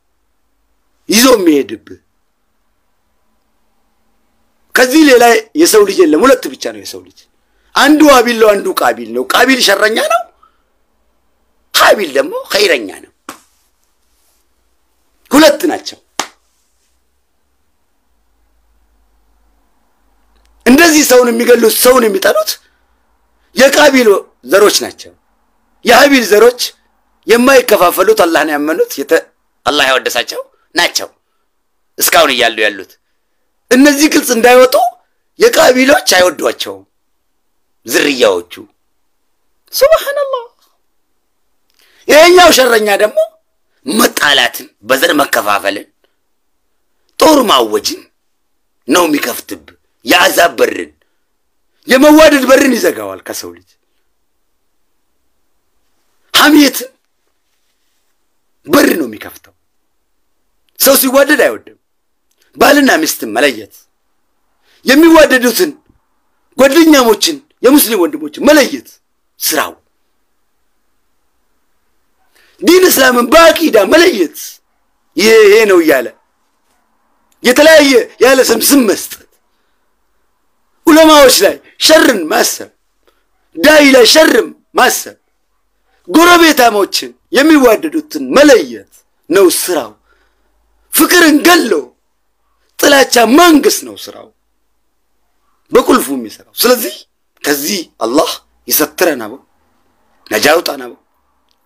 [SPEAKER 1] ይዞ የሚሄድብህ። ከዚህ ሌላ የሰው ልጅ የለም። ሁለት ብቻ ነው የሰው ልጅ። አንዱ አቢል ነው፣ አንዱ ቃቢል ነው። ቃቢል ሸረኛ ነው፣ ቃቢል ደግሞ ኸይረኛ ነው። ሁለት ናቸው። እንደዚህ ሰውን የሚገሉት ሰውን የሚጠሉት የቃቢል ዘሮች ናቸው። የሀቢል ዘሮች የማይከፋፈሉት አላህን ያመኑት አላህ ያወደሳቸው ናቸው። እስካሁን እያሉ ያሉት
[SPEAKER 2] እነዚህ ግልጽ እንዳይወጡ የቃቢሎች አይወዷቸውም ዝርያዎቹ። ሱብሃነላህ። ይሄኛው ሸረኛ ደግሞ መጣላትን፣ በዘር መከፋፈልን፣ ጦር ማወጅን ነው የሚከፍትብ። የአዛብ በርን የመዋደድ በርን ይዘጋዋል ከሰው ልጅ ሐሜትን በር ነው የሚከፍተው። ሰው ሲዋደድ አይወድም። ባልና ሚስትን መለየት የሚዋደዱትን ጓደኛሞችን የሙስሊም ወንድሞችን መለየት ስራው። ዲን እስላምን በአቂዳ መለየት ይሄ ነው እያለ የተለያየ ያለ ስም ስም መስጠት፣ ዑለማዎች ላይ ሸርን ማሰብ፣ ዳይ ላይ ሸርም ማሰብ፣ ጎረቤታሞችን የሚዋደዱትን መለየት ነው ስራው። ፍቅርን ገሎ ጥላቻ መንግስት ነው ስራው በቁልፉ የሚሰራው። ስለዚህ ከዚህ አላህ ይሰትረን አበው ነጃ ያውጣን አበው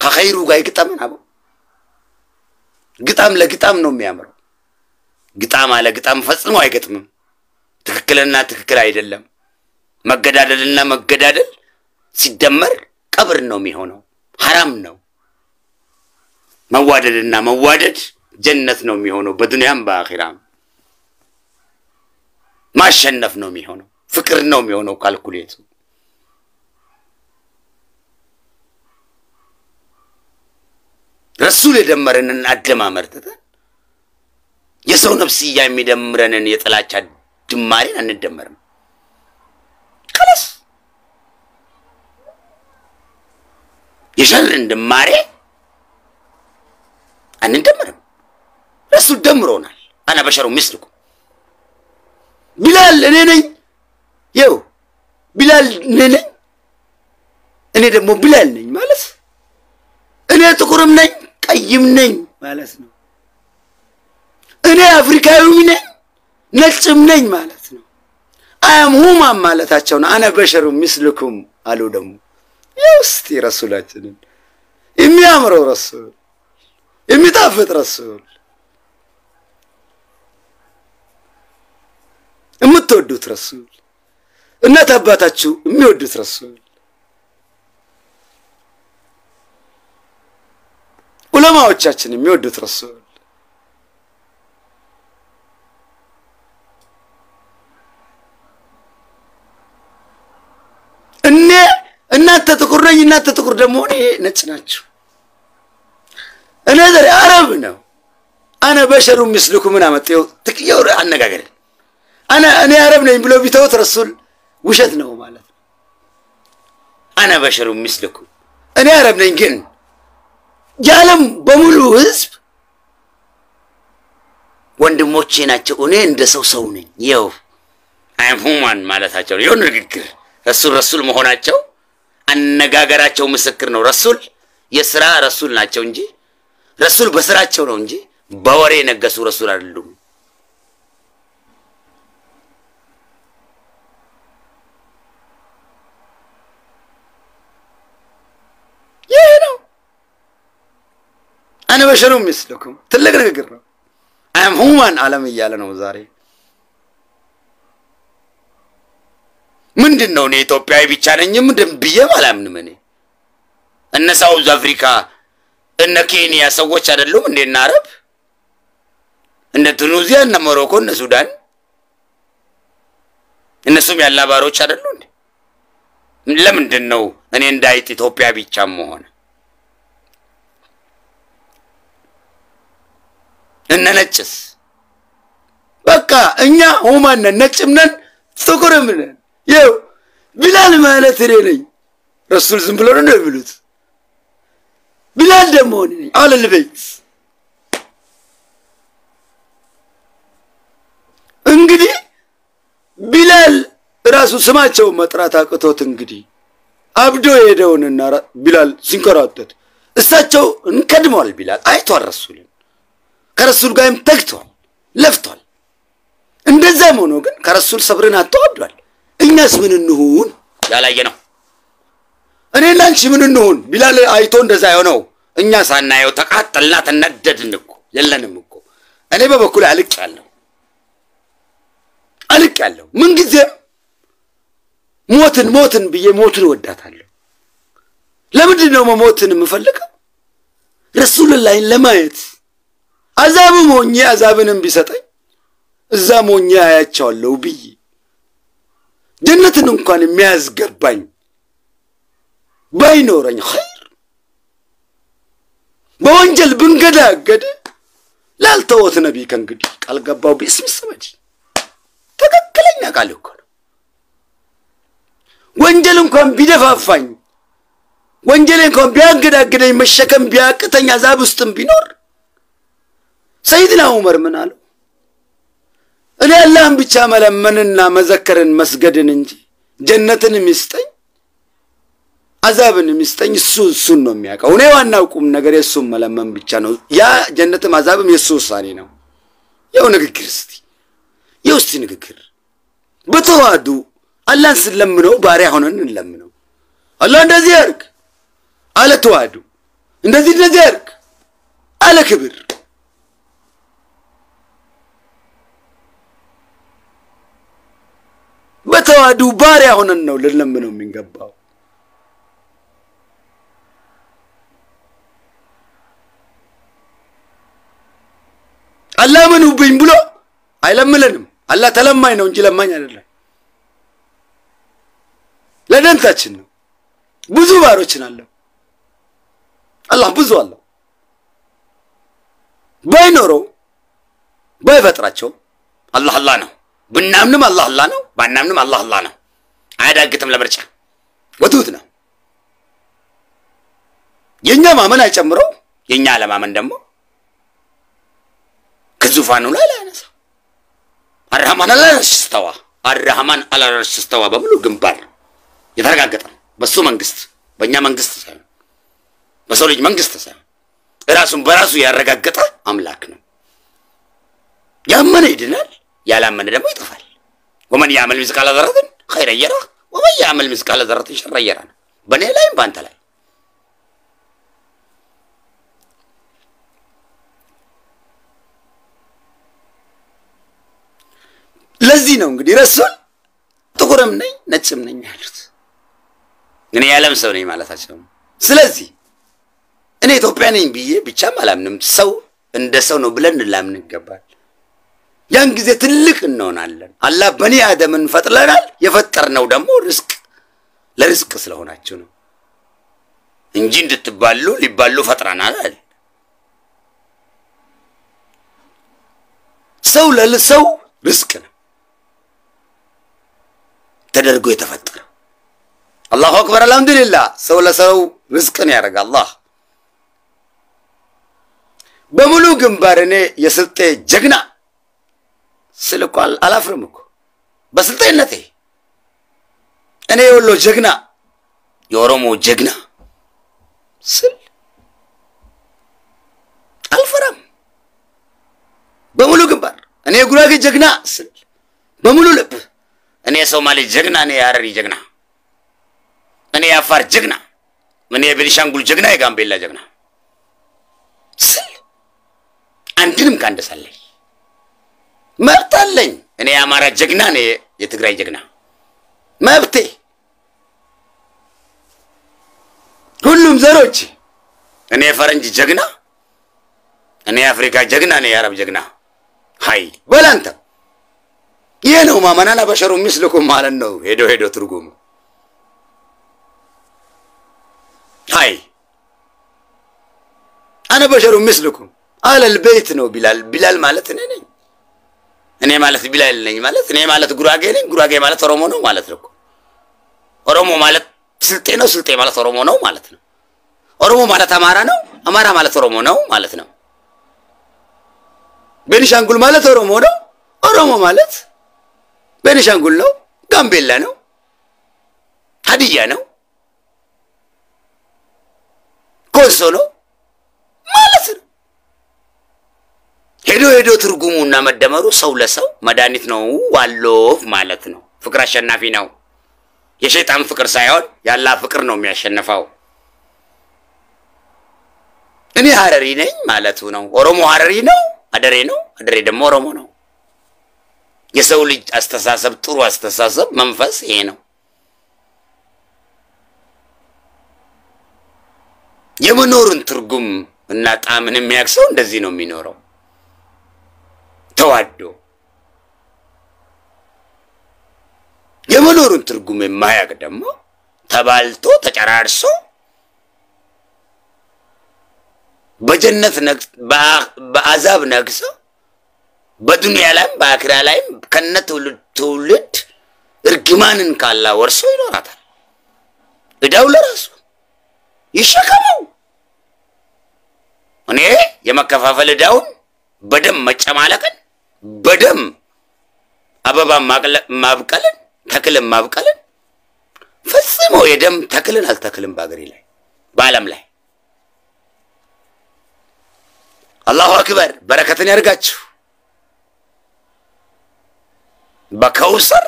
[SPEAKER 2] ከኸይሩ ጋር ይግጠመን አበው። ግጣም ለግጣም ነው የሚያምረው። ግጣም አለ ግጣም ፈጽሞ አይገጥምም። ትክክልና ትክክል አይደለም። መገዳደልና መገዳደል ሲደመር ቀብር ነው የሚሆነው፣ ሐራም ነው። መዋደድና መዋደድ ጀነት ነው የሚሆነው፣ በዱንያም በአኺራም ማሸነፍ ነው የሚሆነው፣ ፍቅር ነው የሚሆነው ካልኩሌቱ። ረሱል የደመረንን አደማመር ትተን የሰው ነፍስያ የሚደምረንን የጥላቻ ድማሬን አንደመርም። ከለስ የሸርን ድማሬ አንደመርም። ረሱል ደምሮናል። አና በሸሩ ምስልኩ ቢላል እኔ ነኝ። ይው ቢላል እኔ ነኝ። እኔ ደግሞ ቢላል ነኝ ማለት እኔ ጥቁርም ነኝ ቀይም ነኝ ማለት ነው። እኔ አፍሪካዊም ነኝ ነጭም ነኝ ማለት ነው። አያም ሁማም ማለታቸው ነው። አነ በሸሩ ምስልኩም አሉ። ደግሞ የውስጥ ረሱላችንን የሚያምረው ረሱል የሚጣፍጥ ረሱል የምትወዱት ረሱል እናት አባታችሁ የሚወዱት ረሱል ዑለማዎቻችን የሚወዱት ረሱል እኔ እናንተ ጥቁር ነኝ፣ እናንተ ጥቁር ደግሞ እኔ ነጭ ናችሁ። እኔ ዘሬ አረብ ነው። አነ በሸሩ ምስልኩ ምን አመጣው? ትክየው አነጋገር አነ እኔ አረብ ነኝ ብሎ ቢተውት ረሱል ውሸት ነው ማለት ነው። አነ በሸሩ ምስልኩ እኔ አረብ ነኝ፣ ግን የዓለም በሙሉ ህዝብ ወንድሞቼ ናቸው። እኔ እንደ ሰው ሰው ነኝ። ይኸው አይም ሁማን ማለታቸው ነው። ይኸው ንግግር ረሱል ረሱል መሆናቸው አነጋገራቸው ምስክር ነው። ረሱል የስራ ረሱል ናቸው እንጂ ረሱል በስራቸው ነው እንጂ በወሬ የነገሱ ረሱል አይደሉም። ይህ ነው አነ በሸሩ ምስልኩም ትልቅ ንግግር ነው። አይም ሁማን አለም እያለ ነው ዛሬ ምንድን ነው? እኔ ኢትዮጵያዊ ብቻ ነኝም ምንድን ብዬም አላምንም። እኔ እነ ሳውዝ አፍሪካ እነ ኬንያ ሰዎች አይደሉም እንዴ? እነ አረብ እነ ቱኒዚያ እነ ሞሮኮ እነ ሱዳን እነሱም ያለ አባሮች አይደሉ እንዴ? ለምንድን ነው እኔ እንዳይጥ ኢትዮጵያ ብቻም መሆን? እነ ነጭስ በቃ እኛ ሁማን ነን፣ ነጭም ነን፣ ጥቁርም ነን። ይው ቢላል ማለት እኔ ነኝ። ረሱል ዝም ብሎ ነው የሚሉት። ቢላል ደግሞ እኔ ነኝ። አለል እንግዲህ ቢላል ራሱ ስማቸው መጥራት አቅቶት እንግዲህ አብዶ የሄደውንና ቢላል ሲንከራተት እሳቸው እንከድመዋል። ቢላል አይቷል ረሱልን ከረሱል ጋርም ተግቷል፣ ለፍቷል። እንደዛም ሆኖ ግን ከረሱል ሰብርን አተዋዷል። እኛስ ምን እንሁን? ያላየ ነው። እኔ ላንቺ ምን እንሁን? ቢላል አይቶ እንደዛ የሆነው እኛ ሳናየው ተቃጠልና ተነደድን እኮ የለንም እኮ። እኔ በበኩል አልቅ ያለሁ አልቅ ያለው ምንጊዜም ሞትን ሞትን ብዬ ሞትን እወዳታለሁ። ለምንድን ነው መሞትን የምፈልገው? ረሱልላህን ለማየት አዛብም ሆኜ አዛብንም ቢሰጠኝ እዛ ሞኜ አያቸዋለሁ ብዬ ጀነትን እንኳን የሚያስገባኝ ባይኖረኝ ኸይር በወንጀል ብንገዳገድ ላልተወት ነቢይ ከእንግዲህ ቃል ገባው ቢስም ሰመድ ትክክለኛ ቃል እኮ ወንጀል እንኳን ቢደፋፋኝ ወንጀል እንኳን ቢያገዳግደኝ መሸከም ቢያቅተኝ አዛብ ውስጥም ቢኖር ሰይድና ዑመር ምን አለው? እኔ አላህን ብቻ መለመንና መዘከርን መስገድን እንጂ ጀነትን የሚስጠኝ አዛብን የሚስጠኝ እሱ እሱን ነው የሚያውቀው። እኔ ዋናው ቁም ነገር የእሱን መለመን ብቻ ነው። ያ ጀነትም አዛብም የእሱ ውሳኔ ነው። ያው ንግግር እስቲ ያው እስቲ ንግግር በተዋዱ አላህን ስንለምነው ባሪያ ሆነን እንለምነው። አላህ እንደዚህ ያርግ አለ ተዋዱ፣ እንደዚህ እንደዚህ ያርግ አለ ክብር። በተዋዱ ባሪያ ሆነን ነው ልንለምነው የሚገባው። አላህ ምኑብኝ ብሎ አይለምለንም። አላህ ተለማኝ ነው እንጂ ለማኝ አይደለም። ለደንታችን ነው። ብዙ ባሮችን አለው አላህ ብዙ አለው። ባይኖረው ባይፈጥራቸው
[SPEAKER 1] አላህ አላህ ነው። ብናምንም አላህ አላህ ነው፣ ባናምንም አላህ አላህ ነው። አያዳግትም ለምርጫ
[SPEAKER 2] ወቱት ነው። የእኛ ማመን አይጨምረው፣
[SPEAKER 1] የእኛ አለማመን ደግሞ ከዙፋኑ ላይ ላያነሳ አርሃማን አላረሽ ስተዋ ስተዋ በሙሉ ግንባር የተረጋገጠ ነው። በሱ መንግስት፣ በእኛ መንግስት ሳይሆን በሰው ልጅ መንግስት ሳይሆን ራሱን በራሱ ያረጋገጠ አምላክ ነው። ያመነ ይድናል፣ ያላመነ ደግሞ ይጠፋል። ወመን ያዕመል ሚስቃለ ዘረትን ኸይረን የረህ ወመን ያዕመል ሚስቃለ ዘረትን ሸረን የረህ ነው። በእኔ ላይም በአንተ ላይ
[SPEAKER 2] ለዚህ ነው እንግዲህ ረሱል ጥቁርም ነኝ ነጭም ነኝ ያሉት።
[SPEAKER 1] እኔ የዓለም ሰው ነኝ ማለታቸው
[SPEAKER 2] ስለዚህ
[SPEAKER 1] እኔ ኢትዮጵያ ነኝ ብዬ ብቻም አላምንም። ሰው እንደ ሰው ነው ብለን እንላምን ይገባል።
[SPEAKER 2] ያን ጊዜ ትልቅ እንሆናለን። አላህ በኒ አደምን ፈጥረናል። የፈጠርነው ደግሞ ርዝቅ ለርዝቅ ስለሆናችሁ ነው
[SPEAKER 1] እንጂ እንድትባሉ ሊባሉ ፈጥረናል
[SPEAKER 2] ሰው ለሰው ርዝቅ ነው ተደርጎ የተፈጠረው። አላሁ አክበር አልሐምዱሊላህ። ሰው ለሰው ርዝቅን ያደርግ አላህ በሙሉ ግንባር እኔ የስልጤ ጀግና ስል እኮ አላፍርም እኮ በስልጤነቴ እኔ የወሎ ጀግና
[SPEAKER 1] የኦሮሞ ጀግና
[SPEAKER 2] ስል አልፈራም። በሙሉ ግንባር እኔ የጉራጌ ጀግና ስል በሙሉ ልብ
[SPEAKER 1] እኔ የሶማሌ ጀግና፣ እኔ የሀረሪ ጀግና፣ እኔ የአፋር ጀግና፣ እኔ የቤኒሻንጉል ጀግና፣ የጋምቤላ ጀግና
[SPEAKER 2] ስል
[SPEAKER 1] አንድንም ከአንድ ሳለኝ መብት አለኝ። እኔ የአማራ ጀግና፣ እኔ የትግራይ ጀግና
[SPEAKER 2] መብቴ ሁሉም ዘሮች
[SPEAKER 1] እኔ የፈረንጅ ጀግና፣ እኔ የአፍሪካ ጀግና፣ እኔ የአረብ ጀግና። ሀይ
[SPEAKER 2] በላንተ ይህ ነው ማመናና በሸሩ ሚስልኩም ማለት ነው። ሄዶ ሄዶ ትርጉሙ
[SPEAKER 1] ሀይ
[SPEAKER 2] አነ በሸሩ ሚስልኩም አለል ቤት ነው ቢላል። ቢላል ማለት እኔ ነኝ።
[SPEAKER 1] እኔ ማለት ቢላል ነኝ ማለት እኔ ማለት ጉራጌ ነኝ። ጉራጌ ማለት ኦሮሞ ነው ማለት ነው ኦሮሞ ማለት ስልጤ ነው። ስልጤ ማለት ኦሮሞ ነው ማለት ነው። ኦሮሞ ማለት አማራ ነው። አማራ ማለት ኦሮሞ ነው ማለት ነው።
[SPEAKER 2] ቤኒሻንጉል ማለት ኦሮሞ ነው። ኦሮሞ ማለት ቤኒሻንጉል ነው። ጋምቤላ ነው።
[SPEAKER 1] ሀዲያ ነው።
[SPEAKER 2] ኮንሶ ነው ማለት ነው።
[SPEAKER 1] ሄዶ ሄዶ ትርጉሙና መደመሩ ሰው ለሰው መድኃኒት ነው ዋሎ ማለት ነው። ፍቅር አሸናፊ ነው። የሸይጣን ፍቅር ሳይሆን የአላህ ፍቅር ነው የሚያሸንፈው።
[SPEAKER 2] እኔ ሀረሪ ነኝ
[SPEAKER 1] ማለቱ ነው። ኦሮሞ ሀረሪ ነው፣ አደሬ ነው። አደሬ ደግሞ ኦሮሞ ነው። የሰው ልጅ አስተሳሰብ ጥሩ አስተሳሰብ መንፈስ ይሄ ነው። የመኖርን ትርጉም እና ጣዕምን የሚያውቅ ሰው እንደዚህ ነው የሚኖረው፣ ተዋዶ። የመኖርን ትርጉም የማያውቅ ደግሞ ተባልቶ ተጨራርሶ በጀነት በአዛብ ነግሶ በዱንያ ላይም በአክራ ላይም ከነ ትውልድ እርግማንን ካላ ወርሶ ይኖራታል። እዳው ለራሱ ይሸከመው። እኔ የመከፋፈል እዳውን በደም መጨማለቅን በደም አበባ ማብቀልን ተክልን ማብቀልን ፈጽሞ የደም ተክልን አልተክልም በአገሬ ላይ በዓለም ላይ አላሁ አክበር። በረከትን ያድርጋችሁ። በከውሰር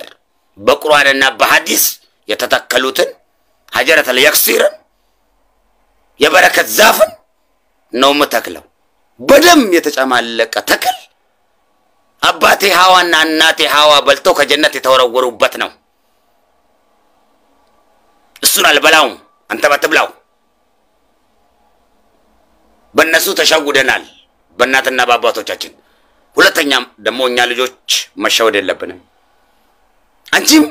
[SPEAKER 1] በቁርአንና በሐዲስ የተተከሉትን ሀጀረተል የክሲርን የበረከት ዛፍን ነው የምተክለው። በደም የተጨማለቀ ተክል አባቴ ሐዋና እናቴ ሐዋ በልተው ከጀነት የተወረወሩበት ነው። እሱን አልበላውም፣ አንተ ባትብላው። በእነሱ ተሸውደናል፣ በእናትና በአባቶቻችን። ሁለተኛም ደግሞ እኛ ልጆች መሸወድ የለብንም። አንቺም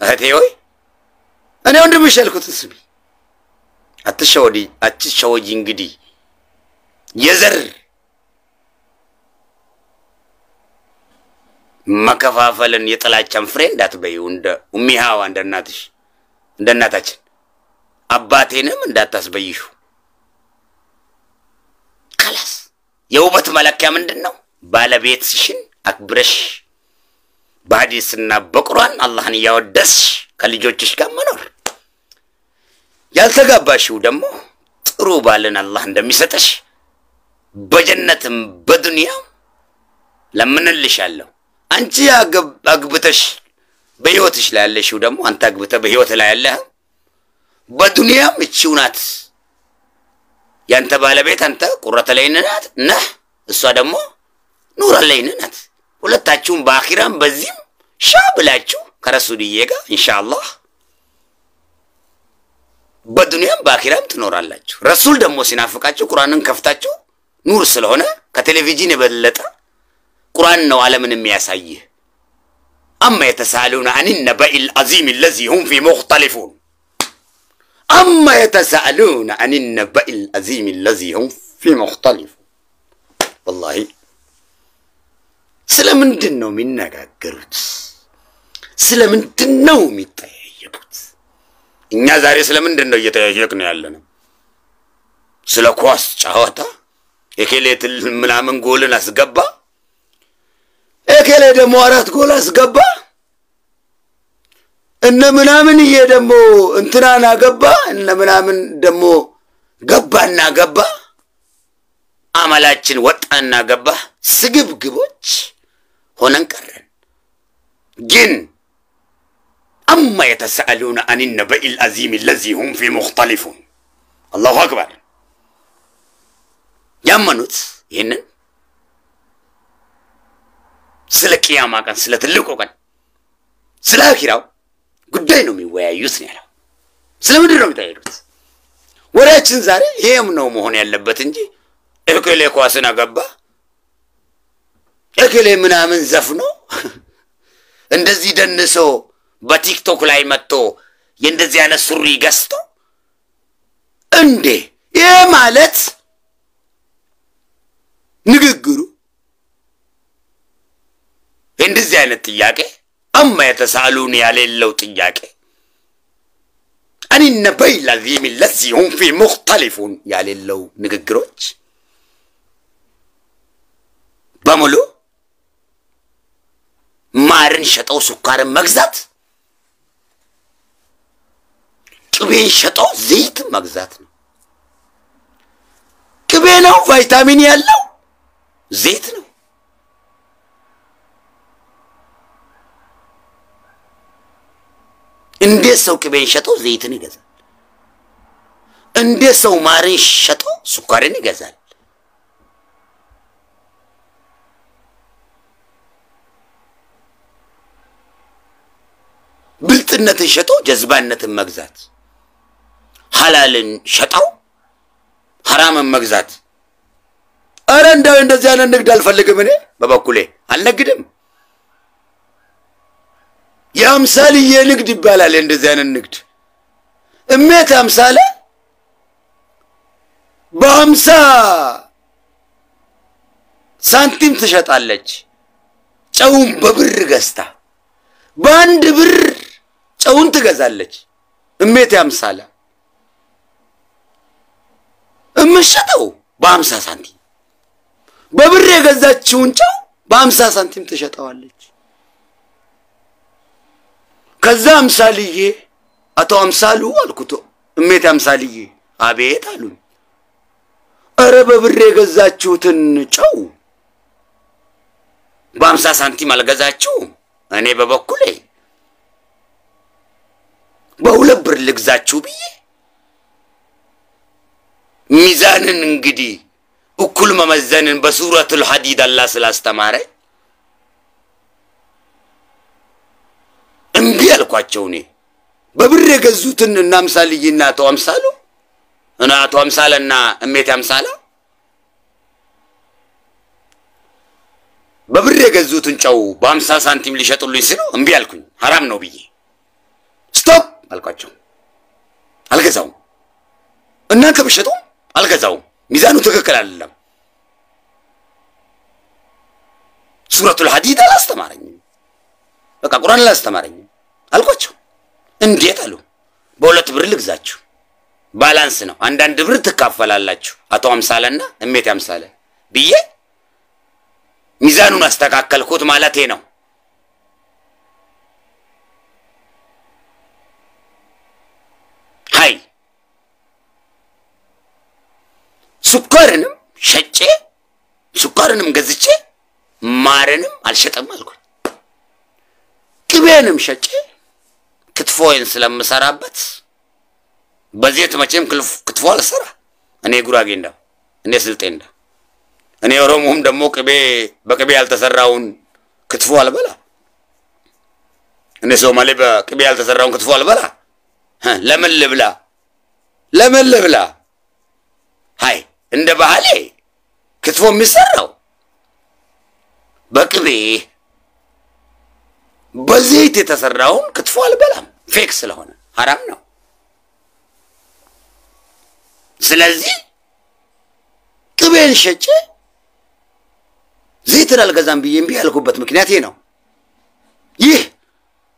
[SPEAKER 1] እህቴ ሆይ እኔ ወንድምሽ ያልኩትን ስሚ፣ አትሸወጂ። እንግዲህ የዘር መከፋፈልን የጥላቻን ፍሬ እንዳትበይው። እንደ ኡሚ ሐዋ እንደ እናትሽ እንደ እናታችን አባቴንም እንዳታስበይሹ። ከላስ የውበት መለኪያ ምንድን ነው? ባለቤትሽን አክብረሽ በሐዲስና በቁርአን አላህን እያወደስሽ ከልጆችሽ ጋር መኖር። ያልተጋባሽው ደግሞ ጥሩ ባልን አላህ እንደሚሰጠሽ በጀነትም በዱንያም ለምንልሻለሁ። አንቺ አግብተሽ በህይወትሽ ላይ ያለሽው ደግሞ አንተ አግብተህ በህይወት ላይ ያለህ በዱንያም እቺው ናት ያንተ ባለቤት። አንተ ቁረተ ዐይን ናት ነህ፣ እሷ ደግሞ ኑር ዐይን ናት። ሁለታችሁም በአኺራም በዚህም ሻ ብላችሁ ከረሱልዬ ጋር ኢንሻአላህ በዱንያም በአኺራም ትኖራላችሁ። ረሱል ደግሞ ሲናፍቃችሁ ቁርአንን ከፍታችሁ ኑር ስለሆነ ከቴሌቪዥን የበለጠ ቁርአን ነው ዓለምን የሚያሳይህ። አማ የተሳሉነ አን ነበኢል አዚም ለዚ ሁም ፊ ሙኽተሊፉን አማ የተሳሉነ አን ነበኢል አዚም ለዚ ሁም ፊ ሙኽተሊፉን። ወላሂ ስለ ነው የሚነጋገሩት? ስለ ነው የሚጠያየቁት? እኛ ዛሬ ስለ ነው እየጠያየቅን ያለ ነው? ስለ ኳስ ጨዋታ ኤኬሌ ምናምን ጎልን አስገባ፣ ኤኬሌ ደግሞ አራት ጎል አስገባ፣ እነ ምናምንዬ ደግሞ እንትናን አገባ፣ እነ ምናምን ደግሞ ገባና ገባ፣ አመላችን ወጣና ገባ። ስግብግቦች ሆነን ቀረን። ግን አማ የተሰአሉነ አን ነበኢል አዚም ለዚ ሁም ፊ ሙኽተሊፉን። አላሁ አክበር ያመኑት ይህንን ስለ ቅያማ ቀን ስለ ትልቁ ቀን ስለ አኺራው ጉዳይ ነው የሚወያዩት ነው ያለው። ስለ ምንድን ነው የሚጠየዱት? ወሬያችን ዛሬ ይሄም ነው መሆን ያለበት እንጂ እክሌ ኳስን አገባ እክሌ ምናምን ዘፍኖ እንደዚህ ደንሶ በቲክቶክ ላይ መጥቶ የእንደዚህ አይነት ሱሪ ገዝቶ እንዴ ይህ ማለት ንግግሩ እንደዚህ አይነት ጥያቄ? አማ የተሳሉን ያሌለው ጥያቄ? አን ነበኢል አዚም ለዚ ሁም ፊ ሙኽተሊፉን ያሌለው ንግግሮች? በሙሉ ማርን ሸጠው ስኳርን መግዛት፣ ቅቤን ሸጠው ዘይት መግዛት ነው። ቅቤ ነው? ቫይታሚን ያለው? ዘይት ነው። እንዴት ሰው ቅቤን ሸጦ ዘይትን ይገዛል? እንዴት ሰው ማርን ሸጦ ስኳርን ይገዛል? ብልጥነትን ሸጦ ጀዝባነትን መግዛት፣ ሐላልን ሸጠው ሐራምን መግዛት።
[SPEAKER 2] እረ እንደው እንደዚህ አይነት ንግድ አልፈልግም። እኔ
[SPEAKER 1] በበኩሌ አልነግድም።
[SPEAKER 2] የአምሳልዬ ንግድ ይባላል። እንደዚህ አይነት ንግድ እሜት አምሳለ በሀምሳ ሳንቲም ትሸጣለች።
[SPEAKER 1] ጨውን በብር ገዝታ
[SPEAKER 2] በአንድ ብር ጨውን ትገዛለች። እሜት አምሳለ
[SPEAKER 1] እምሸጠው በሀምሳ ሳንቲም
[SPEAKER 2] በብር የገዛችውን ጨው በሀምሳ ሳንቲም ትሸጠዋለች። ከዛ አምሳልዬ አቶ አምሳሉ አልኩቶ እሜት አምሳልዬ
[SPEAKER 1] አቤት አሉኝ።
[SPEAKER 2] እረ በብር የገዛችሁትን ጨው
[SPEAKER 1] በሀምሳ ሳንቲም አልገዛችሁም። እኔ በበኩሌ በሁለት ብር ልግዛችሁ ብዬ ሚዛንን እንግዲህ እኩል መመዘንን በሱረቱል ሐዲድ አላህ ስላስተማረኝ እምቢ አልኳቸው። እኔ
[SPEAKER 2] በብር የገዙትን እና አምሳልዬና አቶ አምሳሉ
[SPEAKER 1] እና አቶ አምሳለና እሜት አምሳላ በብር የገዙትን ጨው በሀምሳ ሳንቲም ሊሸጡልኝ ሲሉ እምቢ አልኩኝ። ሐራም ነው ብዬ
[SPEAKER 2] stop
[SPEAKER 1] አልኳቸው። አልገዛውም።
[SPEAKER 2] እናንተ ብሸጡ
[SPEAKER 1] አልገዛውም። ሚዛኑ ትክክል አይደለም። ሱረቱል ሐዲድ አላስተማረኝም። በቃ ቁርአን አላስተማረኝም አልኳቸው። እንዴት አሉ። በሁለት ብር ልግዛችሁ፣ balance ነው። አንዳንድ ብር ትካፈላላችሁ፣ አቶ አምሳለና እሜት አምሳለ ብዬ ሚዛኑን አስተካከልኩት ማለቴ ነው። ሀይ ስኳርንም ሸጬ ስኳርንም ገዝቼ ማርንም አልሸጠም አልኩኝ። ቅቤንም ሸጬ ክትፎዬን ስለምሰራበት በዜት መቼም ክትፎ አልሰራ። እኔ ጉራጌ እንዳ እኔ ስልጤ እንዳ እኔ ኦሮሞም ደግሞ ቅቤ በቅቤ ያልተሰራውን ክትፎ አልበላ። እኔ ሶማሌ በቅቤ ያልተሰራውን ክትፎ አልበላ። ለምን ልብላ? ለምን ልብላ? ሀይ እንደ ባህሌ ክትፎ የሚሰራው በቅቤ በዘይት የተሰራውን ክትፎ አልበላም። fake ስለሆነ ሐራም ነው። ስለዚህ ቅቤን ሸጬ ዘይትን አልገዛም ብዬ እምቢ ያልኩበት ምክንያት ይህ ነው። ይህ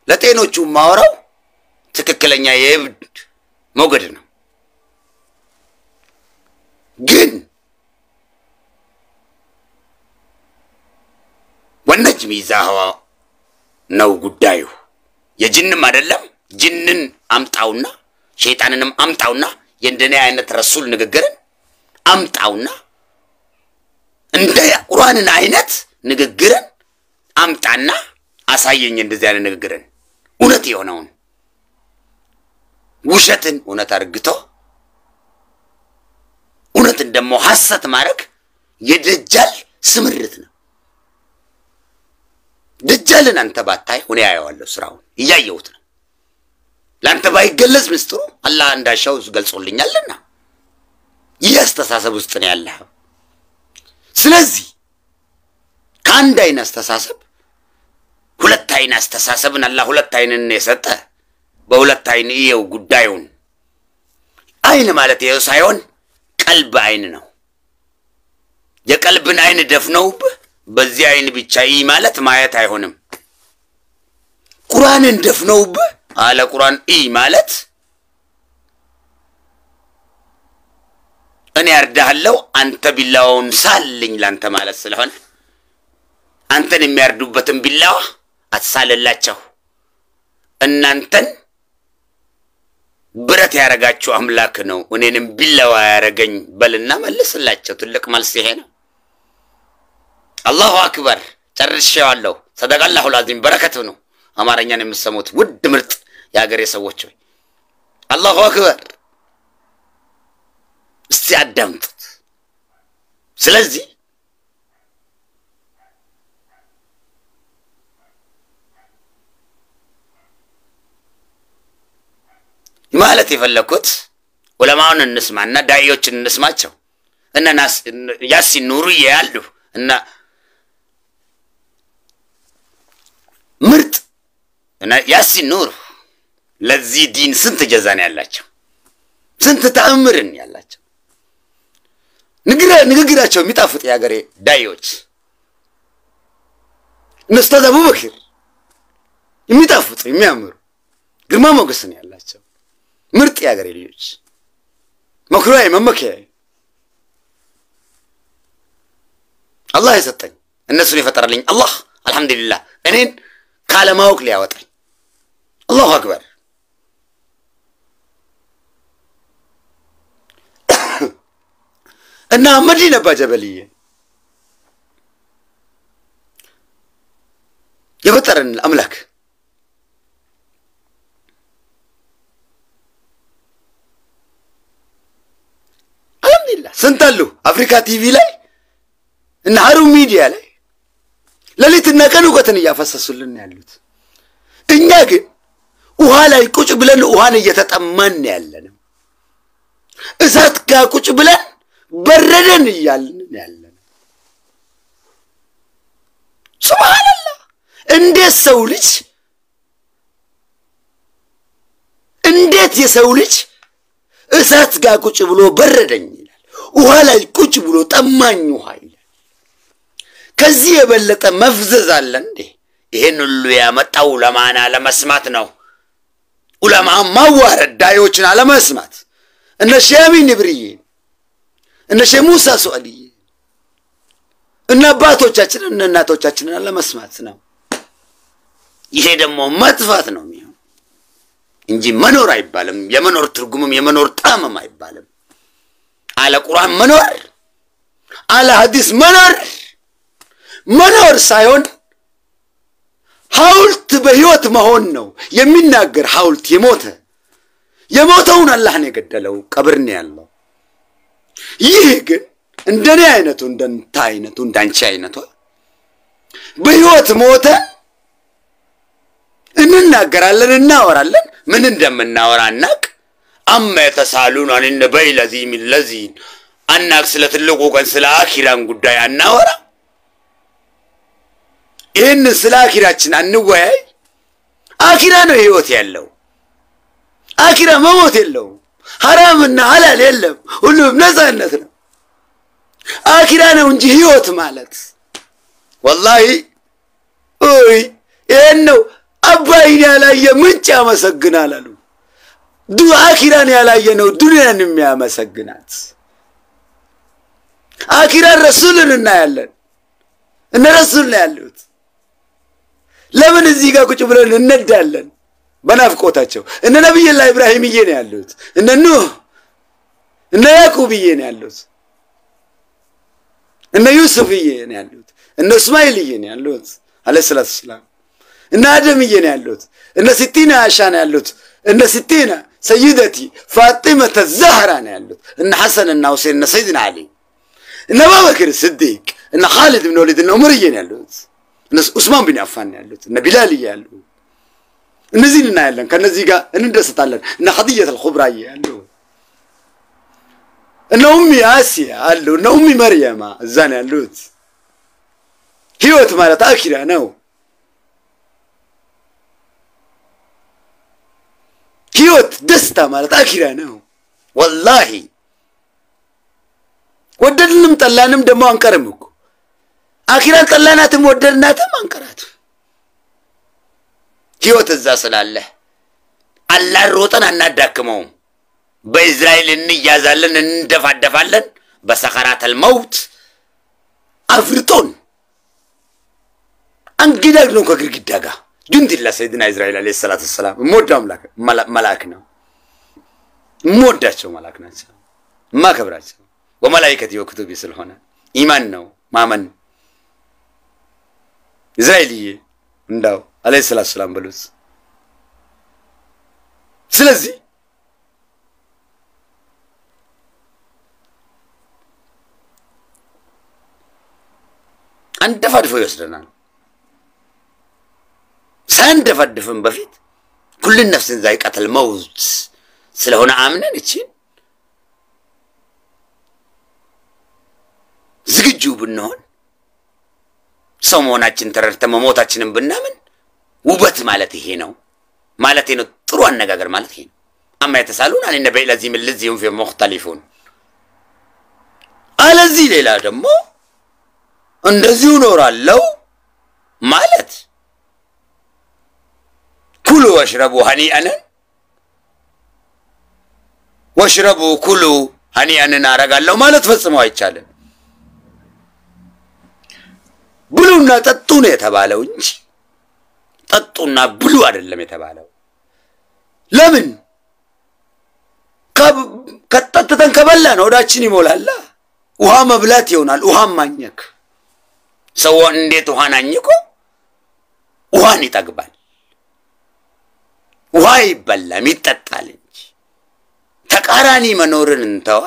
[SPEAKER 1] ለጤኖቹ ማወራው ትክክለኛ የእብድ ሞገድ ነው። ግን ወነጅም ይዛህዋ ነው ጉዳዩ። የጅንም አይደለም ጅንን አምጣውና ሸይጣንንም አምጣውና የእንደኔ አይነት ረሱል ንግግርን አምጣውና እንደ ቁርአንን አይነት ንግግርን አምጣና አሳየኝ። እንደዚህ አይነት ንግግርን እውነት የሆነውን ውሸትን እውነት አርግቶ እውነትን ደግሞ ሐሰት ማድረግ የደጃል ስምርት ነው። ደጃልን አንተ ባታይ እኔ ያየዋለሁ፣ ስራውን እያየሁት ነው። ለአንተ ባይገለጽ ምስጢሩ አላህ እንዳሻው ገልጾልኛልና ይህ አስተሳሰብ ውስጥ ነው ያለህ። ስለዚህ ከአንድ አይን አስተሳሰብ ሁለት አይን አስተሳሰብን አላህ ሁለት አይንን የሰጠ በሁለት አይን እየው ጉዳዩን። አይን ማለት ይኸው ሳይሆን ቀልብ አይን ነው። የቀልብን አይን ደፍነውብህ በዚህ አይን ብቻ ይህ ማለት ማየት አይሆንም። ቁርአንን ደፍነውብህ አለ ቁርአን ኢ ማለት እኔ ያርዳሃለሁ አንተ ቢላዋውን ሳልኝ ላንተ ማለት ስለሆነ አንተን የሚያርዱበትን ቢላዋ አትሳልላቸው። እናንተን ብረት ያረጋችሁ አምላክ ነው፣ እኔንም ቢላዋ ያረገኝ በልና መልስላቸው። ትልቅ መልስ ይሄ ነው። አላሁ አክበር። ጨርሼዋለሁ። ሰደቃላሁ ላዚም በረከት ነው። አማርኛን የምሰሙት ውድ ምርጥ የሀገሬ ሰዎች ሆይ አላሁ አክበር እስቲ አዳምጡት። ስለዚህ ማለት የፈለግኩት ዑለማውን እንስማና ዳኢዎችን እንስማቸው። እነ ያሲን ኑሩዬ ያሉ እና ምርጥ ያሲን ኑሩ ለዚህ ዲን ስንት ጀዛን ያላቸው? ስንት ተአምርን ያላቸው? ንግግራቸው የሚጣፍጥ የሀገሬ ዳኢዎች እነ ኡስታዝ አቡበክር የሚጣፍጡ የሚያምሩ ግርማ ሞገስን ያላቸው። ምርጥ የሀገሬ ልጆች። መኩሪያዬ መመኪያዬ። አላህ የሰጠኝ እነሱን የፈጠረልኝ አላህ። አልሐምዱሊላህ። እኔን ካለማወቅ ሊያወጣኝ። አላሁ አክበር እና መዲና አባ ጀበልዬ? የፈጠረን አምላክ አልሐምዱሊላህ። ስንት አሉ? አፍሪካ ቲቪ ላይ እና ሀሩን ሚዲያ ላይ። ሌሊትና ቀን እውቀትን እያፈሰሱልን ያሉት። እኛ ግን ውሃ ላይ ቁጭ ብለን ውሃን እየተጠማን ያለንም እሳት ጋር ቁጭ ብለን በረደን እያልን ያለን ሱብሃንአላህ! እንዴት ሰው ልጅ እንዴት የሰው ልጅ እሳት ጋር ቁጭ ብሎ በረደኝ ይላል? ውሃ ላይ ቁጭ ብሎ ጠማኝ ውሃ ይላል። ከዚህ የበለጠ መፍዘዝ አለ እንዴ? ይሄን ሁሉ ያመጣው ዑለማን አለመስማት ነው? ዑለማ ማዋረድ ዳዮችን አለመስማት። እነ አሚን ብርዬ እነ ሼህ ሙሳ ሱአልዬ እነ አባቶቻችን እነ እናቶቻችንን አለመስማት ነው። ይሄ ደግሞ መጥፋት ነው የሚሆን እንጂ መኖር አይባልም። የመኖር ትርጉምም የመኖር ጣዕምም አይባልም። አለ ቁርአን መኖር አለ ሐዲስ መኖር። መኖር ሳይሆን ሐውልት በህይወት መሆን ነው የሚናገር ሐውልት የሞተ። የሞተውን አላህ የገደለው ቀብር ያለው ይህ ግን እንደኔ አይነቱ እንደንታ አይነቱ እንዳንቺ አይነቷ በህይወት ሞተ እንናገራለን እናወራለን። ምን እንደምናወራ አናቅ። አማ የተሳሉን አን በይ ለዚህ ሚን ለዚህን አናቅ። ስለ ትልቁ ቀን ስለ አኪራን ጉዳይ አናወራ። ይህን ስለ አኪራችን አንወያይ። አኪራ ነው ህይወት ያለው። አኪራ መሞት የለውም ሐራምና ሐላል የለም። ሁሉም ነፃነት ነው። አኪራ ነው እንጂ ህይወት ማለት። ወላሂ ኦይ ይህን ነው አባይን ያላየ ምንጭ ያመሰግናል አሉ። አኪራን ያላየ ነው ዱንያን የሚያመሰግናት። አኪራን ረሱልን እናያለን። እነ ረሱል ነው ያሉት። ለምን እዚህ ጋር ቁጭ ብለን እነዳለን በናፍቆታቸው። እነ ነቢይላ ኢብራሂምዬ ነው ያሉት። እነ ኑህ እነ ያዕቁብዬ ነው ያሉት። እነ ዩሱፍዬ ነው ያሉት። እነ እስማኤልዬ ነው ያሉት አለ ሰላት ሰላም እነ አደምዬ ነው ያሉት። እነ ስቲና አሻ ነው ያሉት። እነ ስቲና ሰይደቲ ፋጢመተ ዛህራ ነው ያሉት። እነ ሐሰን እና ሁሴን እነ ሰይድና አሊ እነ አቡበክር ስዲቅ እነ ኻሊድ ብን ወሊድ እነ ዑመርዬ ነው ያሉት። እነ ዑስማን ቢን አፋን ነው ያሉት። እነ ቢላልዬ ያሉ እነዚህን እናያለን። ከነዚህ ጋር እንደሰታለን። እነ ኸዲጀት አልኹብራዬ አሉ። እነ ኡሚ አሲያ አሉ። እነ ኡሚ መርየማ እዛ ያሉት። ህይወት ማለት አኪራ ነው። ህይወት ደስታ ማለት አኪራ ነው። ወላሂ ወደድንም ጠላንም ደግሞ አንቀርም እኮ። አኪራን ጠላናትም ወደድናትም አንቀራትም ህይወት እዛ ስላለ አላህ ሮጠን አናዳክመውም። በእዝራኤል እንያዛለን እንደፋደፋለን። በሰኸራተል መውት አፍርጦን አንግዳግ ነው ከግድግዳ ጋር ጁንዲላ ሰይድና እስራኤል አለ ሰላት ሰላም አምላክ መልአክ ነው። የምወዳቸው መልአክ ናቸው። የማከብራቸው ወመላይከቲ ወክቱቢ ስለሆነ ኢማን ነው ማመን እስራኤልዬ እንዳው አለ ሰላት ሰላም በሉት። ስለዚህ አንደፋድፎ ይወስደናል። ሳንደፋድፍም በፊት ኩልን ነፍስን ዛይቀተል መውት ስለሆነ አምነን እችን ዝግጁ ብንሆን ሰው መሆናችን ተረድተን መሞታችንን ብናምን ውበት ማለት ይሄ ነው ማለት ነው። ጥሩ አነጋገር ማለት ይሄ ነው። አማ የተሳሉን አን ነበይ ለዚህ ምን ልዚሁም ፊ ሙክተሊፉን አለዚህ ሌላ ደግሞ እንደዚሁ እኖራለሁ ማለት ኩሉ ወሽረቡ ሀኒአንን ወሽረቡ ኩሉ ሀኒአንን አረጋለሁ ማለት ፈጽሞ አይቻልም። ብሉና ጠጡ ነው የተባለው እንጂ ጠጡና ብሉ አይደለም የተባለው። ለምን? ከጠጥተን ከበላን ሆዳችን ይሞላላ። ውሃ መብላት ይሆናል። ውሃን ማኘክ ሰው እንዴት ውሃን አኝኮ ውሃን ይጠግባል? ውሃ ይበላም ይጠጣል እንጂ ተቃራኒ መኖርን እንተዋ።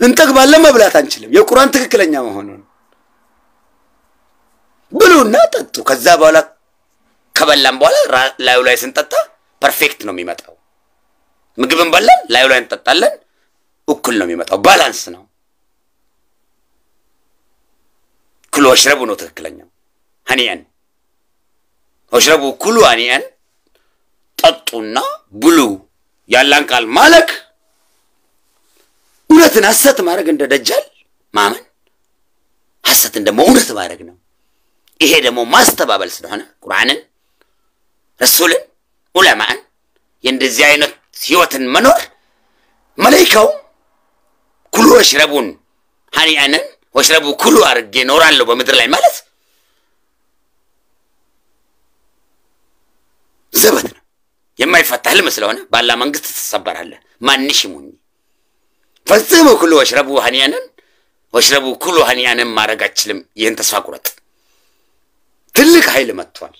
[SPEAKER 1] እንጠግባለን፣ መብላት አንችልም። የቁርአን ትክክለኛ መሆኑን ብሉና ጠጡ። ከዛ በኋላ ከበላን በኋላ ላዩ ላይ ስንጠጣ perfect ነው የሚመጣው። ምግብን በላን ላዩ ላይ እንጠጣለን፣ እኩል ነው የሚመጣው። balance ነው። كلوا واشربوا ነው ትክክለኛው። هنيئا واشربوا كلوا هنيئا፣ ጠጡና ብሉ ያላን ቃል ማለክ እውነትን ሐሰት ማድረግ እንደ ደጃል ማመን ሐሰትን ደግሞ እውነት ማድረግ ነው። ይሄ ደግሞ ማስተባበል ስለሆነ ቁርአንን፣ ረሱልን፣ ዑለማን የእንደዚህ አይነት ህይወትን መኖር መለይካው ኩሉ ወሽረቡን ሀኒአንን ወሽረቡ ኩሉ አድርጌ እኖራለሁ በምድር ላይ ማለት ዘበት ነው። የማይፈታ ህልም ስለሆነ ባላ መንግስት ትሰበራለህ። ማንሽ ሙኝ ፈጽሞ ኩሉ ወሽረቡ ሀኒያንን ወሽረቡ ኩሉ ሀኒያንን ማድረግ አችልም። ይህን ተስፋ ቁረጥ። ትልቅ ኃይል መጥቷል።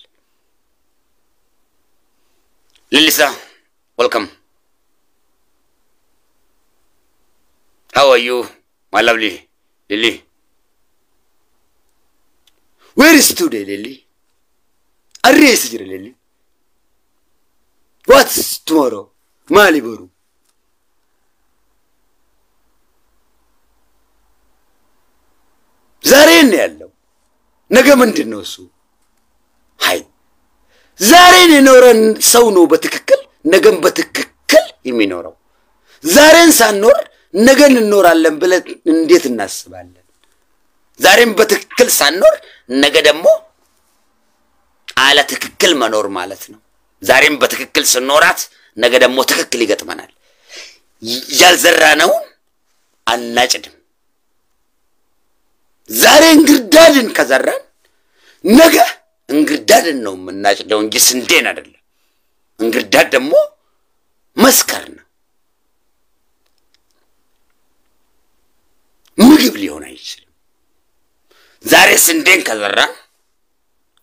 [SPEAKER 1] ልሊሳ ወልከም ሃው አር ማይ ላቭሊ ሊሊ ዌር ኢዝ ቱዴይ ሊሊ አሬስ ጅረ ሊሊ ዋትስ ቱሞሮ ማሊ ቦሩ ዛሬ ያለው። ነገ ምንድን ነው እሱ? ሀይ ዛሬን የኖረን ሰው ነው በትክክል ነገን በትክክል የሚኖረው። ዛሬን ሳንኖር ነገን እንኖራለን ብለን እንዴት እናስባለን? ዛሬም በትክክል ሳንኖር ነገ ደግሞ አለ ትክክል መኖር ማለት ነው። ዛሬም በትክክል ስኖራት ነገ ደግሞ ትክክል ይገጥመናል። ያልዘራነውን አናጭድም። ዛሬ እንግርዳድን ከዘራን ነገ እንግርዳድን ነው የምናጭደው እንጂ ስንዴን አይደለም። እንግርዳድ ደግሞ መስከር ነው፣ ምግብ ሊሆን አይችልም። ዛሬ ስንዴን ከዘራን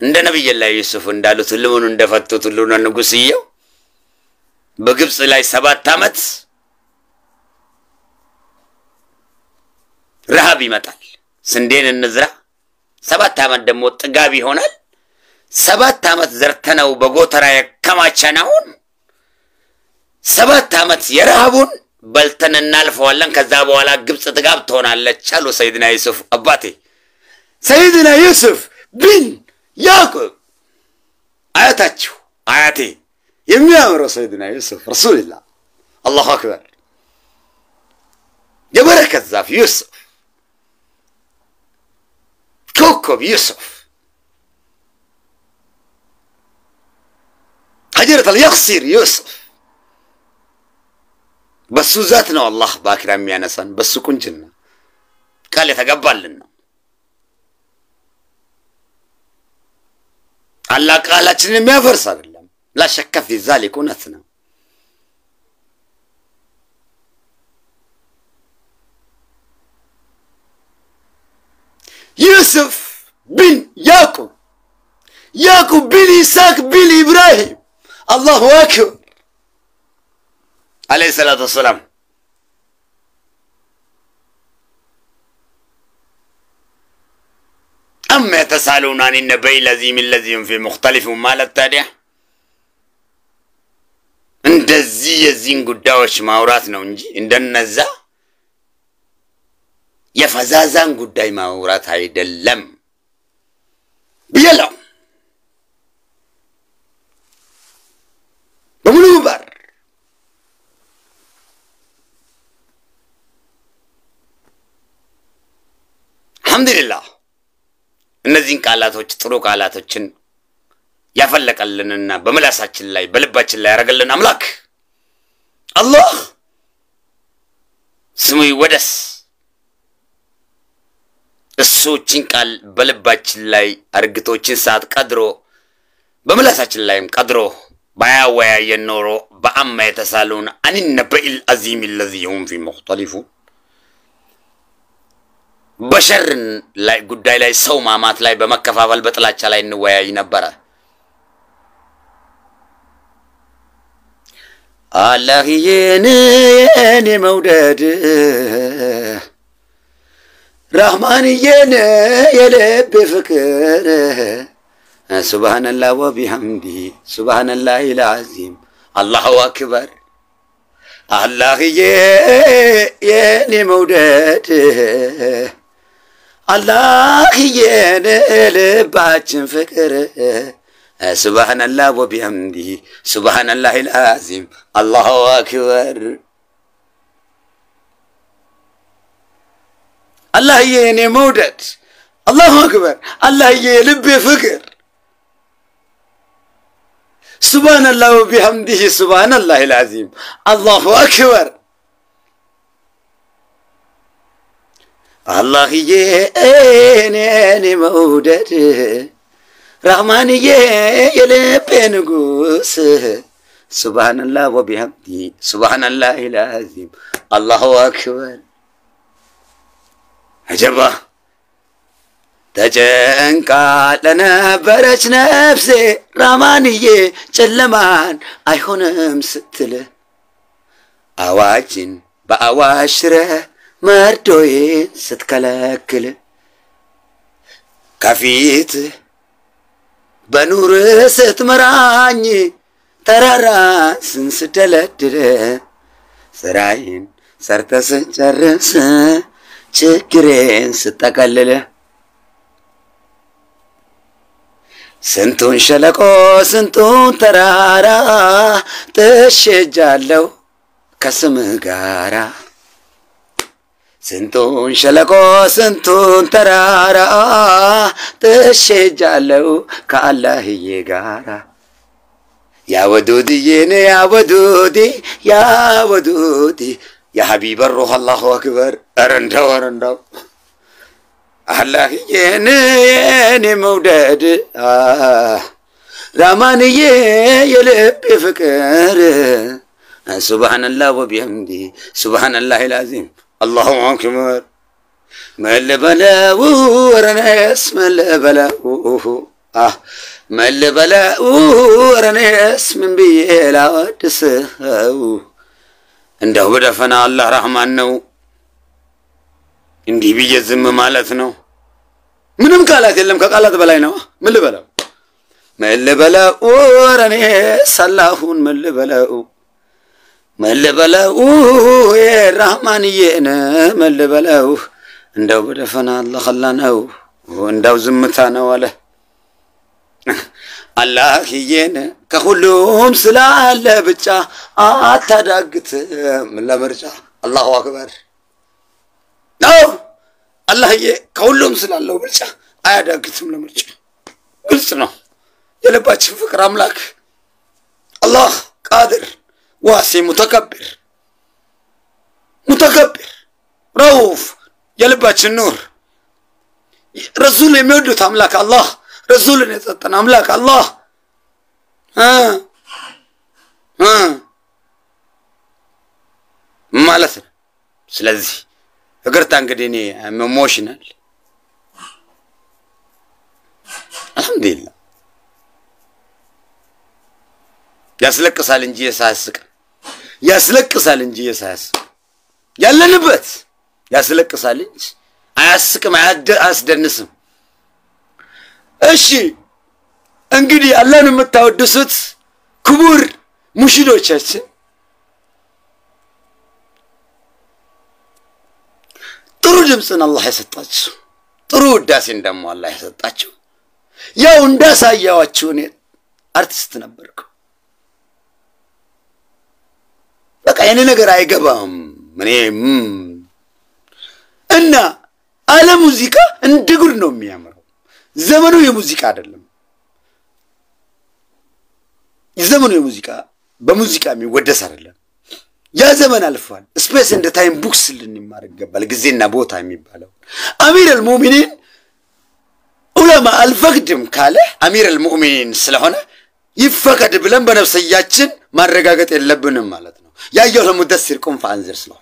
[SPEAKER 1] እንደ ነቢይላህ ዩሱፍ እንዳሉት ህልሙን እንደፈቱት ሁሉን ንጉሥየው በግብፅ ላይ ሰባት ዓመት ረሃብ ይመጣል። ስንዴን እንዝራ፣ ሰባት ዓመት ደግሞ ጥጋብ ይሆናል። ሰባት ዓመት ዘርተነው በጎተራ ያከማቸነውን ሰባት ዓመት የረሃቡን በልተን እናልፈዋለን። ከዛ በኋላ ግብፅ ጥጋብ ትሆናለች። አሉ ሰይድና ዩሱፍ። አባቴ። ሰይድና ዩሱፍ ቢን ያዕቆብ። አያታችሁ አያቴ። የሚያምረው ሰይድና ዩሱፍ ረሱልላህ። አላሁ አክበር። የበረከት ዛፍ ዩሱፍ። ኮከብ ዩሱፍ ሀጀረት አልየቅሲር ዩሱፍ በሱ ዛት ነው አላህ በአኪራ የሚያነሳን በሱ ቁንጅና ቃል የተገባልን ነው። አላህ ቃላችንን የሚያፈርስ አይደለም። لا شك في ذلك እውነት ነው። ዩሱፍ ቢን ያዕቁብ ያዕቁብ ቢን ይስሐቅ ቢን ኢብራሂም አላሁ አክበር عليه الصلاة والسلام። አማ የተሳሉን አን ነበይ ለዚህም ለዚህም ፊ ሙክተሊፉ ማለት ታዲያ እንደዚህ የዚህን ጉዳዮች ማውራት ነው እንጂ እንደነዛ የፈዛዛን ጉዳይ ማውራት አይደለም ብየለው በሙሉ ባር አልሐምዱሊላህ እነዚህን ቃላቶች ጥሩ ቃላቶችን ያፈለቀልንና በምላሳችን ላይ በልባችን ላይ ያደረገልን አምላክ አላህ ስሙ ይወደስ። እሶችን ቃል በልባችን ላይ አርግቶችን ሰዓት ቀድሮ በምላሳችን ላይም ቀድሮ ባያወያየን ኖሮ በአማ የተሳለውን አን ነበኢል አዚም ለዚ ሁም ፊ ሙክተሊፉ በሸርን ላይ ጉዳይ ላይ ሰው ማማት ላይ በመከፋፈል በጥላቻ ላይ እንወያይ ነበረ። አላህዬን የኔ መውደድ ራህማንዬን የልቤ ፍቅር ሱብሃነላህ ወቢሐምዲህ ሱብሃነላህ ልዓዚም አላሁ አክበር አላህዬ የኔ መውደድ አላህዬን ልባችን ፍቅር ሱብሃነላህ ወቢሐምዲህ ሱብሃነላህ ልዓዚም አላሁ አክበር። አላህዬ የኔ መውደድ አላሁ አክበር አላህዬ የልቤ ፍቅር ሱብሃነላህ ወቢሐምዲህ ሱብሃነላህ ልዓዚም አላሁ አክበር አላህዬ እኔን መውደድ ራህማንዬ የልቤ ንጉስ ሱብሃነላህ ወቢሐምዲህ ሱብሃነላህ ልዓዚም አላሁ አክበር። አጀባ ተጨንቃ ለነበረች ነፍሴ ራማንዬ ጨለማን አይሆንም ስትል አዋጅን በአዋጅ ሽረህ መርዶዬን ስትከለክል ከፊት በኑር ስትመራኝ ተራራን ስንስደለድል ስራዬን ሰርተ ስንጨርስ ችግሬን ስጠቀልል ስንቱን ሸለቆ ስንቱን ተራራ ጥሼጃለሁ ከስምህ ጋራ ስንቱን ሸለቆ ስንቱን ተራራ ጥሼጃለሁ ከአላህዬ ጋራ። ያወዱድዬን ያወዱዲ ያወዱዲ የሐቢበ ሩህ አላሁ አክበር። ኧረ እንደው አላህዬን የኔ መውደድ ራማንዬ የልቤ ፍቅር። ሱብሃነላህ ወቢሐምዲ ሱብሃነላህ ልዓዚም አላሁ አክበር። መልበለው ረኔስ መልበለው መልበለው ረኔስ ምን ብዬ ላወድስው እንደው በደፈና አላህ ረህማን ነው። እንዲህ ብዬ ዝም ማለት ነው። ምንም ቃላት የለም፣ ከቃላት በላይ ነው። ምን ልበለው ምን ልበለው ኧረ እኔስ አላሁን ምን ልበለው ምን ልበለው የራህማንዬን ምን ልበለው እንደው በደፈና አላ ነው። እንደው ዝምታ ነው አለ አላህዬን ከሁሉም ስላለ ብቻ አታዳግትም ለምርጫ። አላሁ አክበር ነው። አላህዬ ከሁሉም ስላለው ብቻ አያዳግትም ለምርጫ። ግልጽ ነው። የልባችን ፍቅር አምላክ አላህ ቃድር ዋሴ ሙተከብር ሙተከብር። ረውፍ የልባችን ኑር። ረሱል የሚወዱት አምላክ አላህ ረሱልን የሰጠን አምላክ አላህ። ማለት ነው። ስለዚህ እግርታ እንግዲህ እኔ emotional አልሐምዱሊላህ። ያስለቅሳል እንጂ የሳያስቅ ያስለቅሳል እንጂ የሳያስቅ ያለንበት ያስለቅሳል እንጂ አያስቅም፣ አያስደንስም። እሺ እንግዲህ አላህን የምታወድሱት ክቡር
[SPEAKER 2] ሙሽዶቻችን ጥሩ ድምፅን አላህ የሰጣቸው ጥሩ ውዳሴን ደግሞ አላህ የሰጣቸው ያው እንዳሳያዋችሁ እኔ አርቲስት ነበርኩ። በቃ የኔ ነገር አይገባም እኔ እና አለ ሙዚቃ እንደ ጉድ ነው የሚያምረው። ዘመኑ የሙዚቃ አይደለም። ዘመኑ የሙዚቃ በሙዚቃ የሚወደስ አይደለም። ያ ዘመን አልፏል። space and time books ልንማር ይገባል። ጊዜና ቦታ የሚባለው አሚር አልሙእሚኒን ዑለማ አልፈቅድም ካለ አሚር አልሙእሚኒን ስለሆነ ይፈቀድ ብለን በነፍሰያችን ማረጋገጥ የለብንም ማለት ነው። ያየው ለሙደሲር ቁም ፈአንዝር ስለሆነ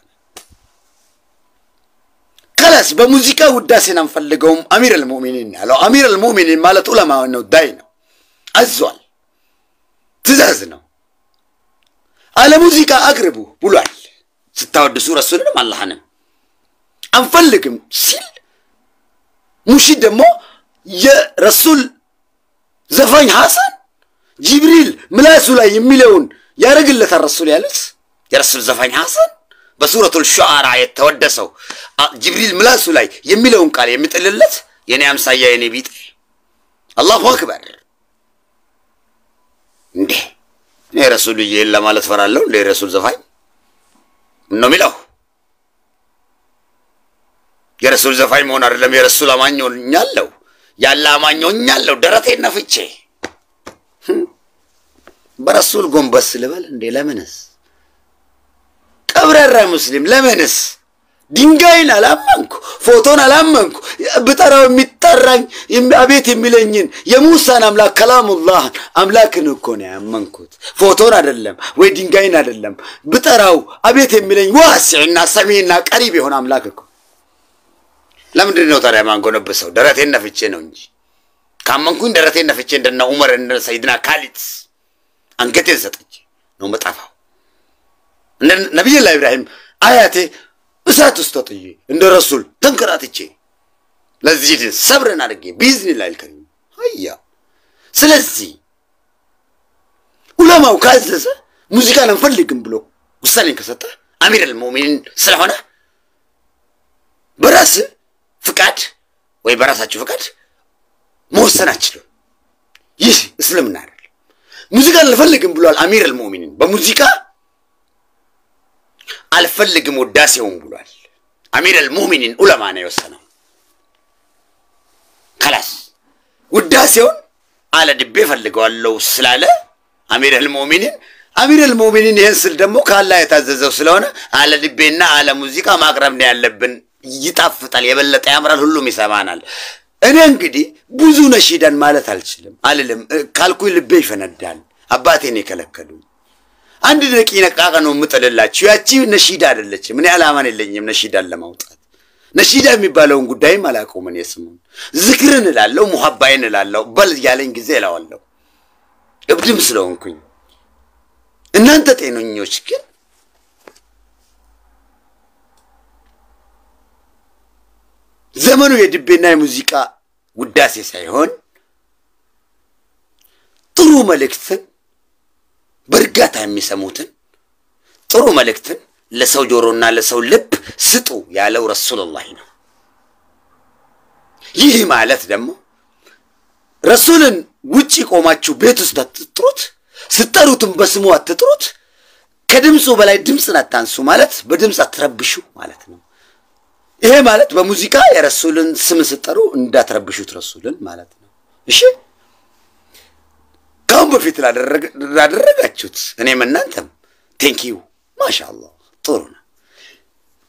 [SPEAKER 2] ከላስ በሙዚቃ ውዳሴን አንፈልገውም። አሚር አልሙእሚኒን ያለው አሚር አልሙእሚኒን ማለት ዑለማ ነው፣ ዳይ ነው፣ አዟል፣ ትእዛዝ ነው። አለ ሙዚቃ አቅርቡ ብሏል። ስታወድሱ ረሱልንም አላህንም አንፈልግም ሲል ሙሺድ ደግሞ የረሱል ዘፋኝ ሐሰን ጅብሪል ምላሱ ላይ የሚለውን ያደርግለታል ረሱል ያሉት የረሱል ዘፋኝ ሐሰን በሱረቱል ሹዓራ የተወደሰው ጅብሪል ምላሱ ላይ የሚለውን ቃል የሚጥልለት የኔ አምሳያ የኔ ቢጤ አላሁ አክበር። እንዴ! እኔ ረሱልዬን ለማለት ፈራለሁ እንደ ረሱል ዘፋኝ ነው የሚለው? የረሱል ዘፋኝ መሆን አይደለም የረሱል አማኝ ሆኛለሁ ያለ አማኝ ሆኛለሁ ደረቴን ነፍቼ። በረሱል ጎንበስ ልበል እንዴ? ለምንስ ቀብራራ ሙስሊም ለምንስ? ድንጋይን አላመንኩ ፎቶን አላመንኩ። ብጠራው የሚጠራኝ አቤት የሚለኝን የሙሳን አምላክ ከላሙላህን አምላክን እኮ ነው ያመንኩት። ፎቶን አይደለም ወይ ድንጋይን አይደለም። ብጠራው አቤት የሚለኝ ዋሲዕና ሰሚና ቀሪብ የሆነ አምላክ እኮ። ለምንድን ነው ታዲያ ማንጎነበሰው? ደረቴን ነፍቼ ነው እንጂ። ካመንኩኝ ደረቴን ነፍቼ እንደነ ዑመር እንደ ሰይድና ካሊድ አንገቴን ሰጥቼ ነው መጣፋው እንደ ነቢይላህ ኢብራሂም አያቴ እሳት ውስጥ ተጥዬ እንደ ረሱል ተንከራትቼ ለዚህ ድን ሰብረን አድርጌ ቢዝኒላህ አልከሪም አያ ስለዚህ ዑለማው ካዘዘ ሙዚቃን አንፈልግም ብሎ ውሳኔን ከሰጠ አሚር አልሙእሚኒን ስለሆነ በራስ ፍቃድ ወይ በራሳችሁ ፍቃድ መወሰን አችልም። ይህ እስልምና አይደለም። ሙዚቃን አልፈልግም ብሏል አሚር አልሙእሚኒን በሙዚቃ አልፈልግም ውዳሴውን ብሏል። አሚር አልሙእሚኒን ዑለማ ነው የወሰነው። ከላስ ውዳሴውን አለ ድቤ ፈልገዋለሁ ስላለ አሚር አልሙእሚኒን አሚር አልሙእሚኒን ይህን ስል ደግሞ ከአላህ የታዘዘው ስለሆነ አለ ድቤና አለ ሙዚቃ ማቅረብ ነው ያለብን። ይጣፍጣል፣ የበለጠ ያምራል፣ ሁሉም ይሰማናል። እኔ እንግዲህ ብዙ ነሺዳን ማለት አልችልም አልልም ካልኩኝ ልቤ ይፈነዳል። አባቴን የከለከሉኝ አንድ ደቂ ነቃቀ ነው የምጥልላችሁ። ያቺ ነሺዳ አይደለችም። እኔ አላማን የለኝም ነሺዳን ለማውጣት። ነሺዳ የሚባለውን ጉዳይም አላውቀውም። እኔ ስሙን ዝክርን እላለሁ፣ ሙሀባይን እላለሁ። በል ያለኝ ጊዜ እለዋለሁ፣ እብድም ስለሆንኩኝ። እናንተ ጤነኞች ግን ዘመኑ የድቤና የሙዚቃ ውዳሴ ሳይሆን ጥሩ መልእክትን በእርጋታ የሚሰሙትን ጥሩ መልእክትን ለሰው ጆሮና ለሰው ልብ ስጡ ያለው ረሱሉላህ ነው። ይህ ማለት ደግሞ ረሱልን ውጭ ቆማችሁ ቤት ውስጥ አትጥሩት፣ ስጠሩትም በስሙ አትጥሩት፣ ከድምፁ በላይ ድምፅን አታንሱ ማለት በድምፅ አትረብሹ ማለት ነው። ይሄ ማለት በሙዚቃ የረሱልን ስም ስጠሩ እንዳትረብሹት ረሱልን ማለት ነው። እሺ ከአሁን በፊት ላደረጋችሁት እኔም እናንተም thank you ማሻአላህ ጥሩ ነው።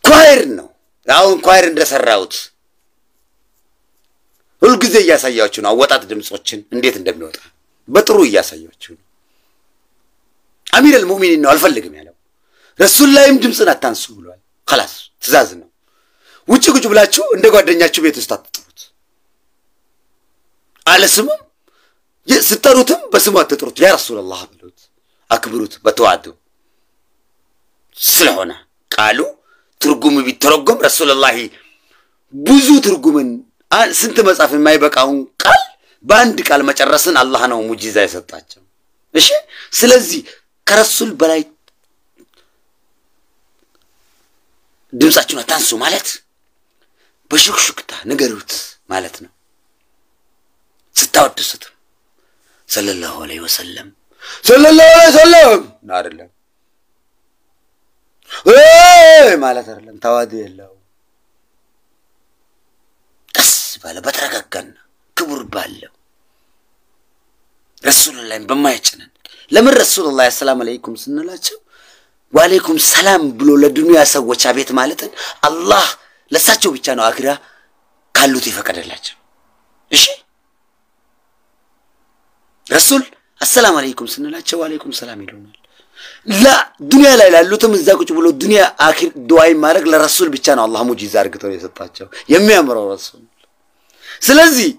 [SPEAKER 2] choir ነው አሁን choir እንደሰራሁት ሁልጊዜ እያሳያችሁ ነው። አወጣጥ ድምፆችን እንዴት እንደሚወጣ በጥሩ እያሳያችሁ ነው። አሚር አልሙእሚኒን ነው አልፈልግም ያለው ረሱል ላይም ድምፅን አታንሱ ብሏል። ከላስ ትእዛዝ ነው። ውጭ ቁጭ ብላችሁ እንደ ጓደኛችሁ ቤት ውስጥ አትጥሩት። አለ ስሙም ስጠሩትም በስሙ አትጥሩት። ያ ረሱላላህ ብሉት፣ አክብሩት በተዋዱ ስለሆነ ቃሉ ትርጉም ቢተረጎም ረሱልላህ ብዙ ትርጉምን ስንት መጽሐፍ የማይበቃውን ቃል በአንድ ቃል መጨረስን አላህ ነው ሙጂዛ የሰጣቸው። እሺ ስለዚህ
[SPEAKER 1] ከረሱል በላይ ድምፃችሁን አታንሱ ማለት በሹክሹክታ ንገሩት ማለት ነው። ስታወድሱትም ሰለላሁ ዐለይሂ ወሰለም። ሰለላሁ ዐለይሂ ወሰለም! አይደለም። ማለት አይደለም። ተዋዱ የለው። ቀስ ባለ በተረጋጋና ክቡር ባለው ረሱሉላህን በማያጭነን ለምን ረሱሉላህ አሰላም አለይኩም ስንላቸው ዋሌይኩም ሰላም ብሎ ለዱንያ ሰዎች አቤት ማለትን አላህ ለእሳቸው ብቻ ነው አክራ ካሉት የፈቀደላቸው። እሺ ረሱል አሰላም አለይኩም ስንላቸው ዋሌይኩም ሰላም ይሉናል። ዱንያ ላይ ላሉትም እዛ ቁጭ ብሎ ዱንያ አኪር ድዋይ ማድረግ ለረሱል ብቻ ነው አላህ ሙጂዛ አርግቶ ነው የሰጣቸው የሚያምረው ረሱል። ስለዚህ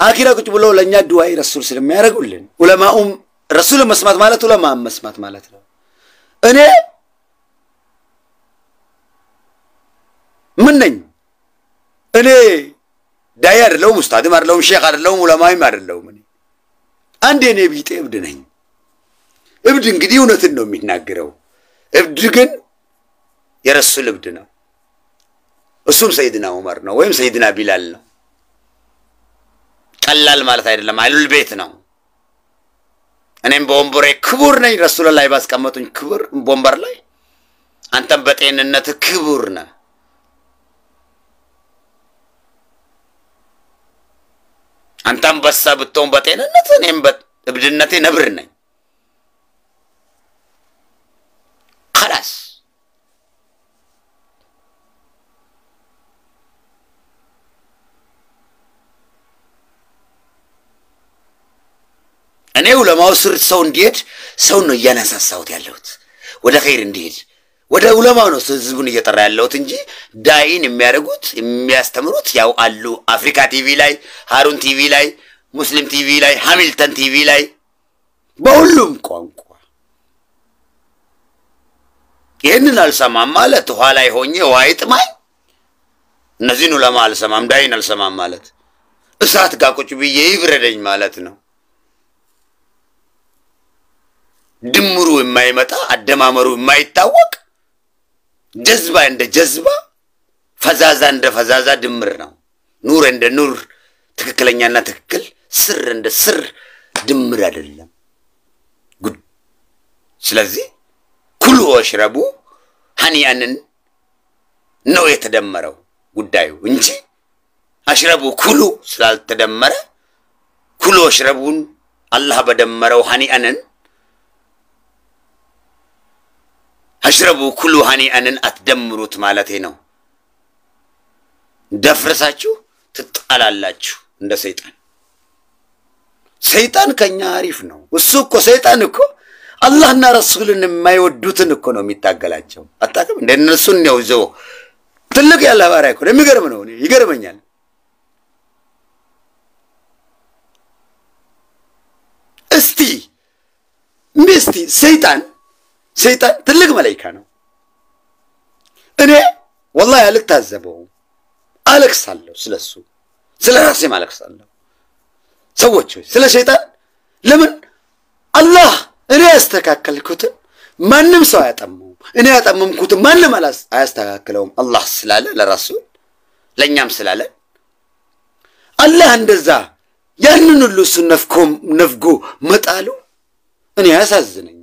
[SPEAKER 1] አኪራ ቁጭ ብሎ ለእኛ ድዋይ ረሱል ስለሚያደርጉልን ዑለማኡም ረሱልን መስማት ማለት ዑለማም መስማት ማለት ነው። እኔ ምን ነኝ? እኔ ዳይ አይደለሁም፣ ኡስታድም አይደለሁም፣ ሼክ አይደለሁም፣ ዑለማዊም አይደለሁም። እኔ አንድ የኔ ቢጤ እብድ ነኝ። እብድ እንግዲህ እውነትን ነው የሚናገረው። እብድ ግን የረሱል እብድ ነው። እሱም ሰይድና ዑመር ነው ወይም ሰይድና ቢላል ነው። ቀላል ማለት አይደለም። አህሉል ቤት ነው። እኔም በወንበሬ ክቡር ነኝ። ረሱል ላይ ባስቀመጡኝ ክቡር ወንበር ላይ አንተም በጤንነት ክቡር ነህ። አንተም በሳ ብትሆን በጤንነት እኔም በእብድነቴ ነብር ነኝ። ከላስ እኔ ዑለማው ስር ሰው እንዲሄድ ሰውን ነው እያነሳሳሁት ያለሁት። ወደ ኸይር እንዲሄድ ወደ ዑለማው ነው ህዝቡን እየጠራ ያለሁት እንጂ ዳይን የሚያደርጉት የሚያስተምሩት ያው አሉ። አፍሪካ ቲቪ ላይ፣ ሃሩን ቲቪ ላይ፣ ሙስሊም ቲቪ ላይ፣ ሃሚልተን ቲቪ ላይ በሁሉም ቋንቋ ይህንን አልሰማም ማለት ውሃ ላይ ሆኜ ውሃ ይጥማኝ፣ እነዚህን ዑለማ አልሰማም፣ ዳይን አልሰማም ማለት እሳት ጋር ቁጭ ብዬ ይብረደኝ ማለት ነው። ድምሩ የማይመጣ አደማመሩ የማይታወቅ ጀዝባ እንደ ጀዝባ ፈዛዛ እንደ ፈዛዛ ድምር ነው። ኑር እንደ ኑር ትክክለኛና ትክክል፣ ስር እንደ ስር ድምር አይደለም ጉድ። ስለዚህ ኩሉ ወሽረቡ ሀኒያንን ነው የተደመረው ጉዳዩ እንጂ አሽረቡ ኩሉ ስላልተደመረ ኩሉ ወሽረቡን አላህ በደመረው ሀኒአንን አሽረቡ ኩሉ ሀኒአንን አትደምሩት ማለቴ ነው። ደፍረሳችሁ ትጣላላችሁ እንደ ሰይጣን። ሰይጣን ከኛ አሪፍ ነው። እሱ እኮ ሰይጣን እኮ አላህና ረሱልን የማይወዱትን እኮ ነው የሚታገላቸው። አታውቅም? እንደ እነሱን ነው ይዘው ትልቅ ያለ ባሪያ እኮ የሚገርም ነው። ይገርመኛል። እስቲ እስቲ ሰይጣን ሰይጣን ትልቅ መላይካ ነው። እኔ ወላሂ አልታዘበውም፣ አለቅሳለሁ። ስለሱ ስለ ራሴም አለቅሳለሁ። ሰዎች ሆይ ስለ ሰይጣን ለምን አላህ እኔ ያስተካከልኩትን ማንም ሰው አያጠመውም፣ እኔ ያጠመምኩትን ማንም አያስተካክለውም። አላህ ስላለ ለራሱ ለእኛም ስላለ አላህ እንደዛ ያንን ሁሉ እሱ ነፍጎ መጣሉ እኔ ያሳዝነኛል።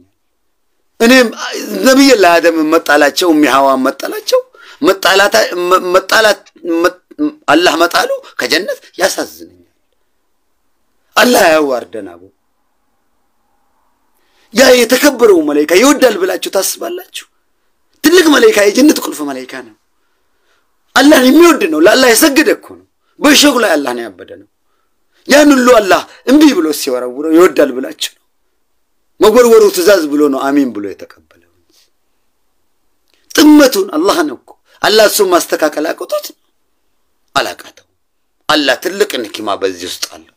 [SPEAKER 1] እኔም ነቢይ ለአደም መጣላቸው እሚሃዋን መጣላቸው መጣላት አላህ መጣሉ ከጀነት ያሳዝነኛል። አላህ ያዋርደን። አቡ ያ የተከበረው መላይካ ይወዳል ብላችሁ ታስባላችሁ? ትልቅ መላይካ የጀነት ቁልፍ መላይካ ነው። አላህን የሚወድ ነው። ለአላህ የሰገደ እኮ ነው። በእሾክ ላይ አላህን ያበደ ነው። ያን ሁሉ አላህ እምቢ ብሎ ሲወረውረው ይወዳል ብላችሁ ነው። መወርወሩ ትእዛዝ ብሎ ነው አሚን ብሎ የተቀበለው። ጥመቱን አላህ ነው እኮ አላህ እሱን ማስተካከል አቅቶት አላቃተው። አላህ ትልቅ ንኪማ በዚህ ውስጥ አለው።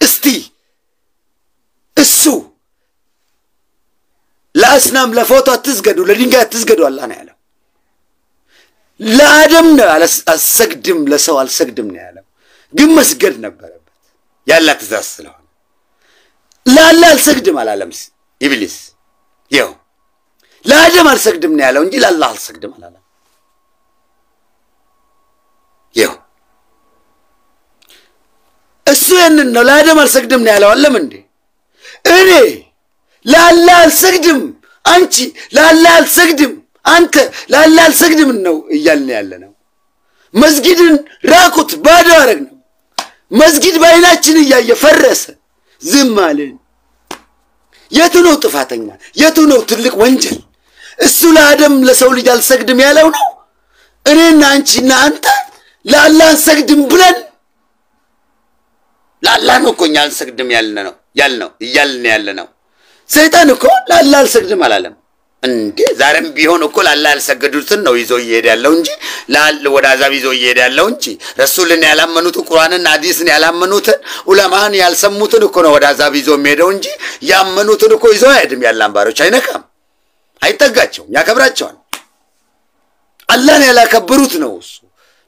[SPEAKER 1] እስቲ እሱ ለአስናም ለፎቶ አትስገዱ፣ ለድንጋይ አትስገዱ አላህ ነው ያለው። ለአደም ነው አልሰግድም፣ ለሰው አልሰግድም ነው ያለው። ግን መስገድ ነበረበት ያላ ትእዛዝ ስለሆነ
[SPEAKER 2] ለአላህ አልሰግድም አላለም ኢብሊስ። ይኸው ለአደም አልሰግድም ነው ያለው እንጂ ለአላህ አልሰግድም አላለም። ይኸው እሱ ያንን ነው ለአደም አልሰግድም ነው ያለው። አለም እንዴ እኔ ለአላህ አልሰግድም፣ አንቺ ለአላህ አልሰግድም፣ አንተ ለአላህ አልሰግድም ነው እያልን ያለ ነው። መስጊድን ራቁት ባዶ አረግ ነው። መስጊድ በዓይናችን እያየ ፈረሰ፣ ዝም አልን። የቱ ነው ጥፋተኛ? የቱ ነው ትልቅ ወንጀል? እሱ ለአደም ለሰው ልጅ አልሰግድም ያለው ነው። እኔና አንቺና አንተ ለአላህ አንሰግድም ብለን
[SPEAKER 1] ለአላህ ነው እኮ እኛ አንሰግድም ያልን ነው ያልነው እያልን ያለ ነው።
[SPEAKER 2] ሰይጣን እኮ ለአላህ አልሰግድም አላለም።
[SPEAKER 1] እንዴ ዛሬም ቢሆን እኮ ለአላህ ያልሰገዱትን ነው ይዞ እየሄደ ያለው እንጂ ወደ አዛብ ይዞ እየሄደ ያለው እንጂ ረሱልን ያላመኑትን ቁርአንን ሐዲስን ያላመኑትን ዑለማን ያልሰሙትን እኮ ነው ወደ አዛብ ይዞ የሚሄደው እንጂ ያመኑትን እኮ ይዞ አይሄድም። ያለ አምባሮች አይነካም፣ አይጠጋቸውም፣ ያከብራቸዋል።
[SPEAKER 2] አላህን ያላከበሩት ነው እሱ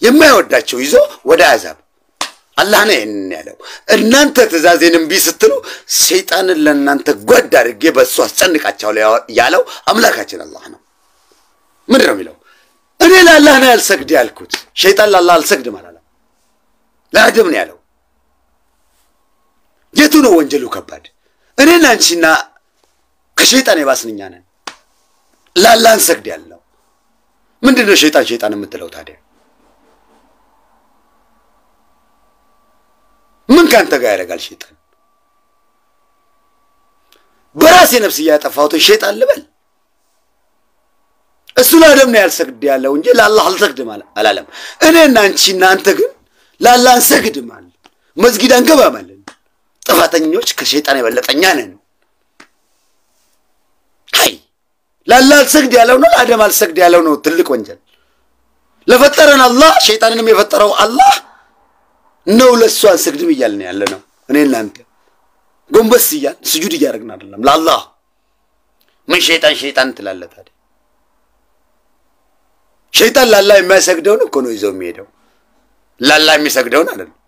[SPEAKER 2] የማይወዳቸው ይዞ ወደ አዛብ
[SPEAKER 1] አላህ ነው ይህንን ያለው።
[SPEAKER 2] እናንተ ትእዛዜን እምቢ ስትሉ ሰይጣንን ለእናንተ ጓድ አድርጌ በእሱ አስጨንቃቸዋለሁ ያለው አምላካችን አላህ ነው። ምንድን ነው የሚለው? እኔ ለአላህ ነው ያልሰግድ ያልኩት። ሸይጣን ለአላህ አልሰግድም አላለም፣ ለአደም ነው ያለው። የቱ ነው ወንጀሉ ከባድ? እኔና አንቺና ከሸይጣን የባስንኛ ነን። ለአላህ እንሰግድ ያልነው ምንድን ነው? ሸይጣን ሸይጣን የምትለው ታዲያ ምን ከአንተ ጋር ያደርጋል ሸይጣን? በራሴ ነፍስ እያጠፋሁት ሸይጣን ልበል? እሱ ለአደም ነው ያልሰግድ ያለው እንጂ ለአላህ አልሰግድም አላለም። እኔና አንቺና አንተ ግን ለአላህ አንሰግድም አለ። መስጊድ አንገባም አለን። ጥፋተኞች ከሸይጣን የበለጠኛ ነን። አይ ለአላህ አልሰግድ ያለው ነው ለአደም አልሰግድ ያለው ነው ትልቅ ወንጀል። ለፈጠረን አላህ ሸይጣንንም የፈጠረው አላህ ነው ለእሱ አንሰግድም እያልን ያለ ነው። እኔ እናንተ ጎንበስ እያል ስጁድ እያደረግን አይደለም ለአላህ።
[SPEAKER 1] ምን ሸይጣን ሸይጣን ትላለህ ታዲያ?
[SPEAKER 2] ሸይጣን ለአላህ የማይሰግደውን እኮ ነው ይዘው የሚሄደው።
[SPEAKER 1] ለአላህ የሚሰግደውን አይደለም፣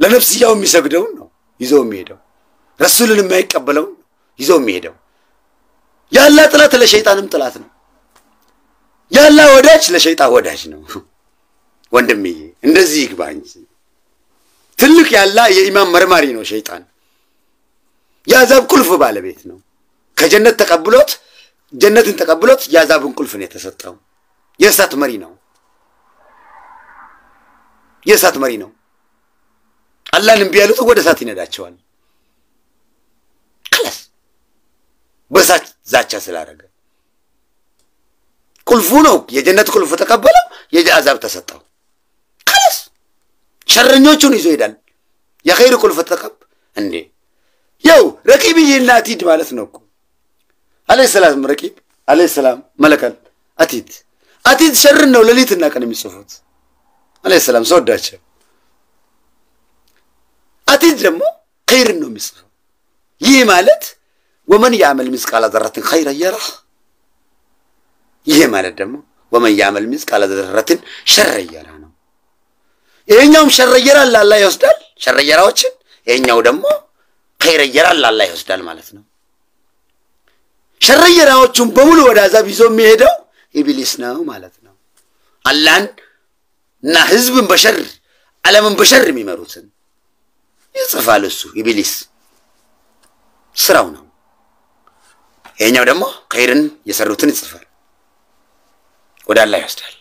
[SPEAKER 2] ለነፍስያው የሚሰግደውን ነው ይዘው የሚሄደው። ረሱልን የማይቀበለውን ይዘው የሚሄደው። የአላህ ጥላት ለሸይጣንም ጥላት ነው። የአላህ ወዳጅ ለሸይጣን ወዳጅ ነው። ወንድምዬ እንደዚህ ይግባ እንጂ ትልቅ ያላ የኢማን መርማሪ ነው ሸይጣን። የአዛብ ቁልፍ ባለቤት ነው። ከጀነት ተቀብሎት ጀነትን ተቀብሎት የአዛብን ቁልፍ ነው የተሰጠው። የእሳት መሪ ነው። የእሳት መሪ ነው። አላህን እምቢ ያሉት ወደ እሳት ይነዳቸዋል። ክለስ በእሳት ዛቻ ስላደረገ ቁልፉ ነው የጀነት ቁልፍ ተቀበለው፣ የአዛብ ተሰጠው። ሸረኞቹን ይዞ ይሄዳል። የኸይር ቁልፍ ተቀብ እንዴ ያው ረቂብዬና አቲድ ማለት ነው እኮ አለይሂ ሰላም ረቂብ አለይሂ ሰላም መለከል አቲድ አቲድ ሸርን ነው ሌሊትና ቀን የሚጽፉት አለይሂ ሰላም ሰወዳቸው። አቲድ ደግሞ ኸይርን ነው የሚጽፈው። ይህ ማለት ወመን ያዕመል ምስቃለ ዘረትን ኸይረ የራህ ይሄ ማለት ደግሞ ወመን ያዕመል ምስቃለ ዘረትን ሸረየራ ነው። ይሄኛውም ሸረየራን ላላ ይወስዳል ሸረየራዎችን፣ ይሄኛው ደግሞ ኸይረየራን ላላ ይወስዳል ማለት ነው። ሸረየራዎቹን በሙሉ ወደ አዛብ ይዞ የሚሄደው ኢብሊስ ነው ማለት ነው። አላህን እና ህዝብን በሸር ዓለምን በሸር የሚመሩትን ይጽፋል እሱ ኢብሊስ ስራው ነው። ይሄኛው ደግሞ ኸይርን የሰሩትን ይጽፋል ወደ አላህ ይወስዳል።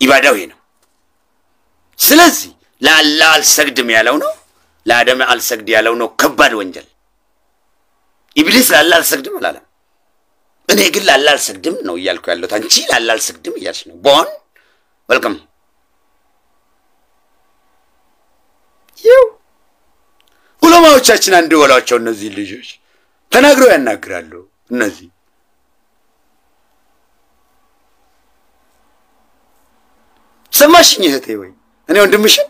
[SPEAKER 2] ኢባዳው ይሄ ነው። ስለዚህ ለአላህ አልሰግድም ያለው ነው፣ ለአደም አልሰግድ ያለው ነው ከባድ ወንጀል። ኢብሊስ ለአላህ አልሰግድም አላለም። እኔ ግን ለአላህ አልሰግድም ነው እያልኩ ያለሁት። አንቺ ለአላህ አልሰግድም እያልሽ ነው። በሆን ወልቅም ይው ዑለማዎቻችን አንድ በሏቸው። እነዚህ ልጆች ተናግረው ያናግራሉ። እነዚህ ሰማሽኝ እህቴ ወይ እኔ ወንድምሽን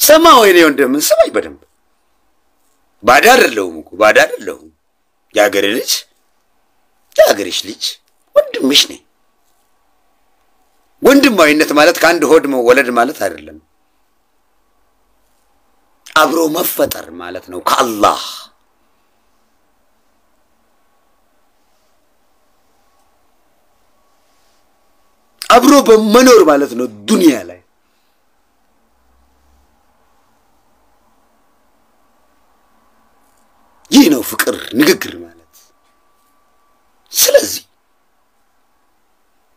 [SPEAKER 2] ሰማ ወይ እኔ ወንድምን ስማኝ በደንብ ባዳ አይደለሁም እኮ ባዳ አይደለሁም። የሀገሬ ልጅ የሀገሬሽ ልጅ ወንድምሽ ነኝ። ወንድማዊነት ማለት ከአንድ ሆድ መወለድ ማለት አይደለም። አብሮ መፈጠር ማለት ነው ከአላህ አብሮ በመኖር ማለት ነው ዱንያ ላይ። ይህ ነው ፍቅር ንግግር ማለት። ስለዚህ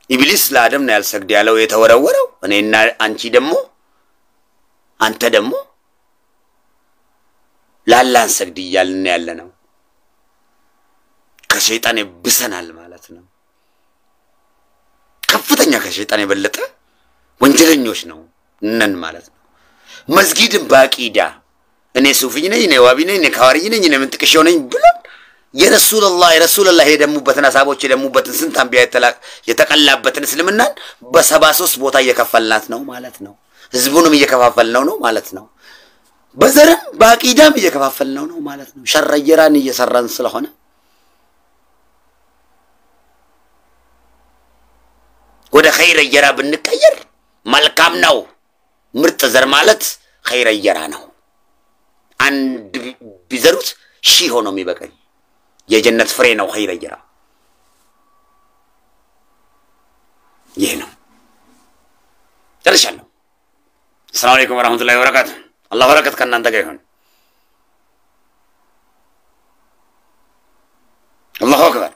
[SPEAKER 2] ኢብሊስ ለአደም ነው ያልሰግድ ያለው የተወረወረው። እኔና አንቺ ደግሞ አንተ ደግሞ ላላን ሰግድ እያልን ያለ ነው ከሸይጣን ብሰናል ማለት ከፍተኛ ከሸይጣን የበለጠ ወንጀለኞች ነው ነን ማለት ነው። መስጊድን በአቂዳ እኔ ሱፊይ ነኝ እኔ ዋቢ ነኝ እኔ ካዋርይ ነኝ እኔ ምንጥቅሻው ነኝ ብለን የረሱልላህ የረሱልላህ የደሙበትን ሀሳቦች የደሙበትን ስንት አንቢያ የተቀላበትን እስልምናን በሰባ ሶስት ቦታ እየከፈልናት ነው ማለት ነው። ህዝቡንም እየከፋፈልነው ነው ማለት ነው። በዘርም በአቂዳም እየከፋፈልነው ነው ማለት ነው። ሸረየራን እየሰራን ስለሆነ ወደ ኸይረየራ ብንቀየር መልካም ነው። ምርጥ ዘር ማለት ኸይረየራ ነው። አንድ ቢዘሩት ሺህ ሆኖ የሚበቅል የጀነት ፍሬ ነው ኸይረየራ ይህ ነው። ጨርሻለሁ። አሰላሙ አለይኩም ወረህመቱላሂ ወበረካቱ። አላህ በረከት ከእናንተ ጋር ይሁን። አላሁ አክበር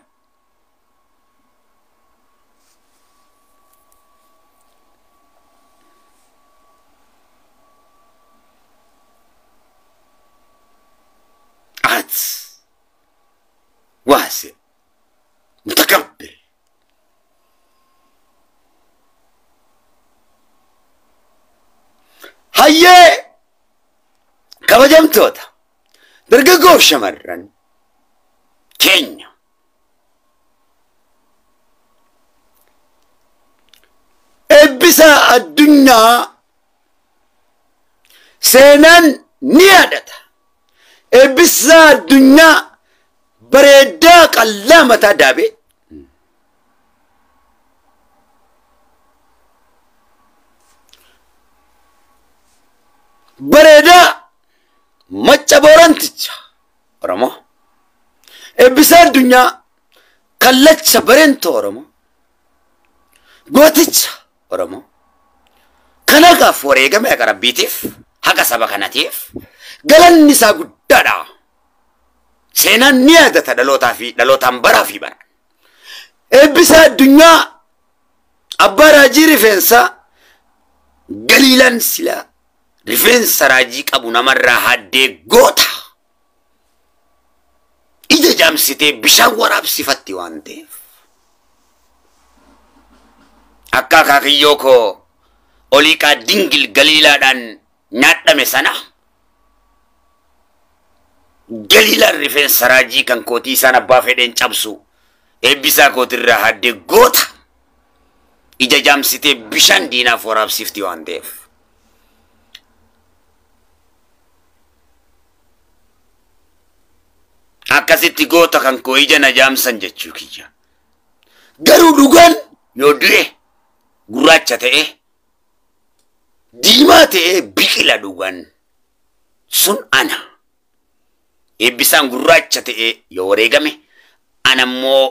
[SPEAKER 2] dargaggoof shamarran keenya eebbisa addunyaa seenaan ni yaadata eebbisa addunyaa bareedaa qallaa mataa daabee bareedaa macca booranticha oromoo eebbisaa addunyaa kallacha bareento oromoo gooticha oromoo kanagaaf wareegame haqa rabbiitiif haqa saba kanatiif galanni isaa guddaadha seenaan ni yaadata dhalootaa fi dhalootaan baraa fi bara eebbisaa addunyaa abbaa raajii rifeensaa galiilaan silaa rifeensa raajii qabu namarraa haddee goota ija jaamsitee bishaan waraabsifatti waan ta'eef akka akaakiyyoo koo oliiqaa dingil galiilaadhaan nyaadhame sana galiilaan rifeensa raajii kan kootii isaan abbaa fedheen cabsu eebbisaa kootirraa haddee goota ija jaamsitee bishaan diinaaf waraabsifti waan ta'eef akkasitti goota kan koo ija na jaamsan jechuu kiyya garuu dhugaan yoo du'e gurraacha ta'e diimaa ta'e biqila dhugaan sun ana eebbisaan gurraacha ta'e yoo wareegame anammoo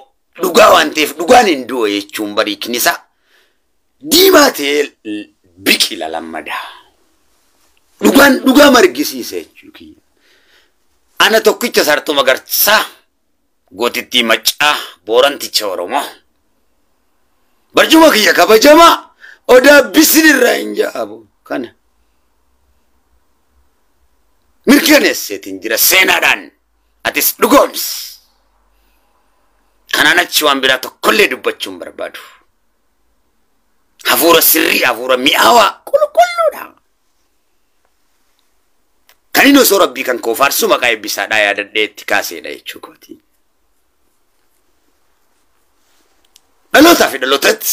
[SPEAKER 2] dhugaa waan ta'eef dhugaan hin du'e jechuun bariiknisa diimaa ta'e biqila lammadaa dhugaan dhugaa margisiisa jechuu kiyya ana tokkicha sartuma garsaa gootittii maccaa booranticha oromoo. Barjuma kiyya kabajamaa odaa bisinirraa hin ja'abu. Kana. Mirkaneesseetiin jira. Seenaadhaan. Atis dhugoomsi kanaan achi waan biraa tokkollee dubbachuun barbaadu. Hafuura sirrii hafuura mi'aawaa qulqulluudha kan inni osoo rabbii kan koo faarsu maqaa eebbisaadhaa yaadadhee itti kaaseedha jechuu kooti. Dhalootaa fi dhalootatti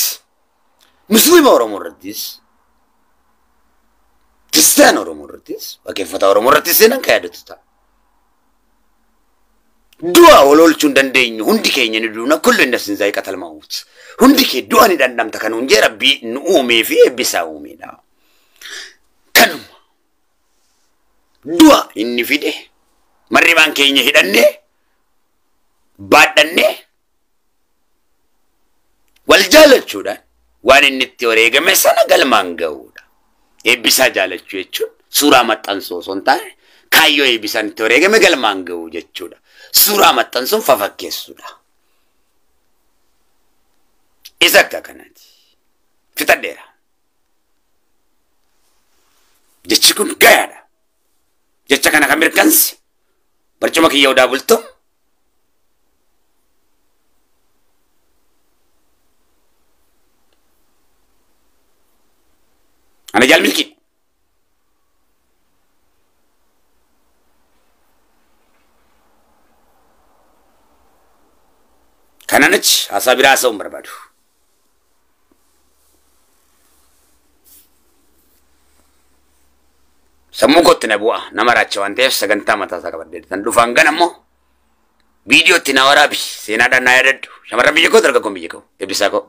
[SPEAKER 2] musliima Oromoo irrattis kiristaana Oromoo irrattis waaqeffata Oromoo irrattis seenaan kan yaadatu ta'a. Du'a wal oolchuu hin dandeenyu hundi keenya ni duuna kullu nafsin zaa'iqatal mawut hundi kee du'a ni dandamta kan hunjee rabbii nu uumee fi eebbisaa uumeedha.
[SPEAKER 1] Du'a inni fide marribaan keenya hidhannee baadhannee wal jaalachuudhaan waan inni itti wareegame sana galmaan ga'uudha. Eebbisaa jaalachuu jechuun suuraa maxxansuu osoo hin taane kaayyoo eebbisaan itti wareegame galmaan ga'uu jechuudha. Suuraa maxxansuun fafakkeessuudha. Isa akka kanaati. Fixadheera. Jechi kun gayaadha. Jecha kana kan mirkansi barcuma kiyya odaa bultoo ana jaal milki kanan achi haasaa biraa haasa'uun barbaadu sammuu na bu'a nama raachawaan ta'eef sagantaa mataasaa qabadheera. San dhufaan ganammoo viidiyootti na waraabi Senada na yaadadhu samara biyya koo dargaggoon biyya koo eebbisaa koo.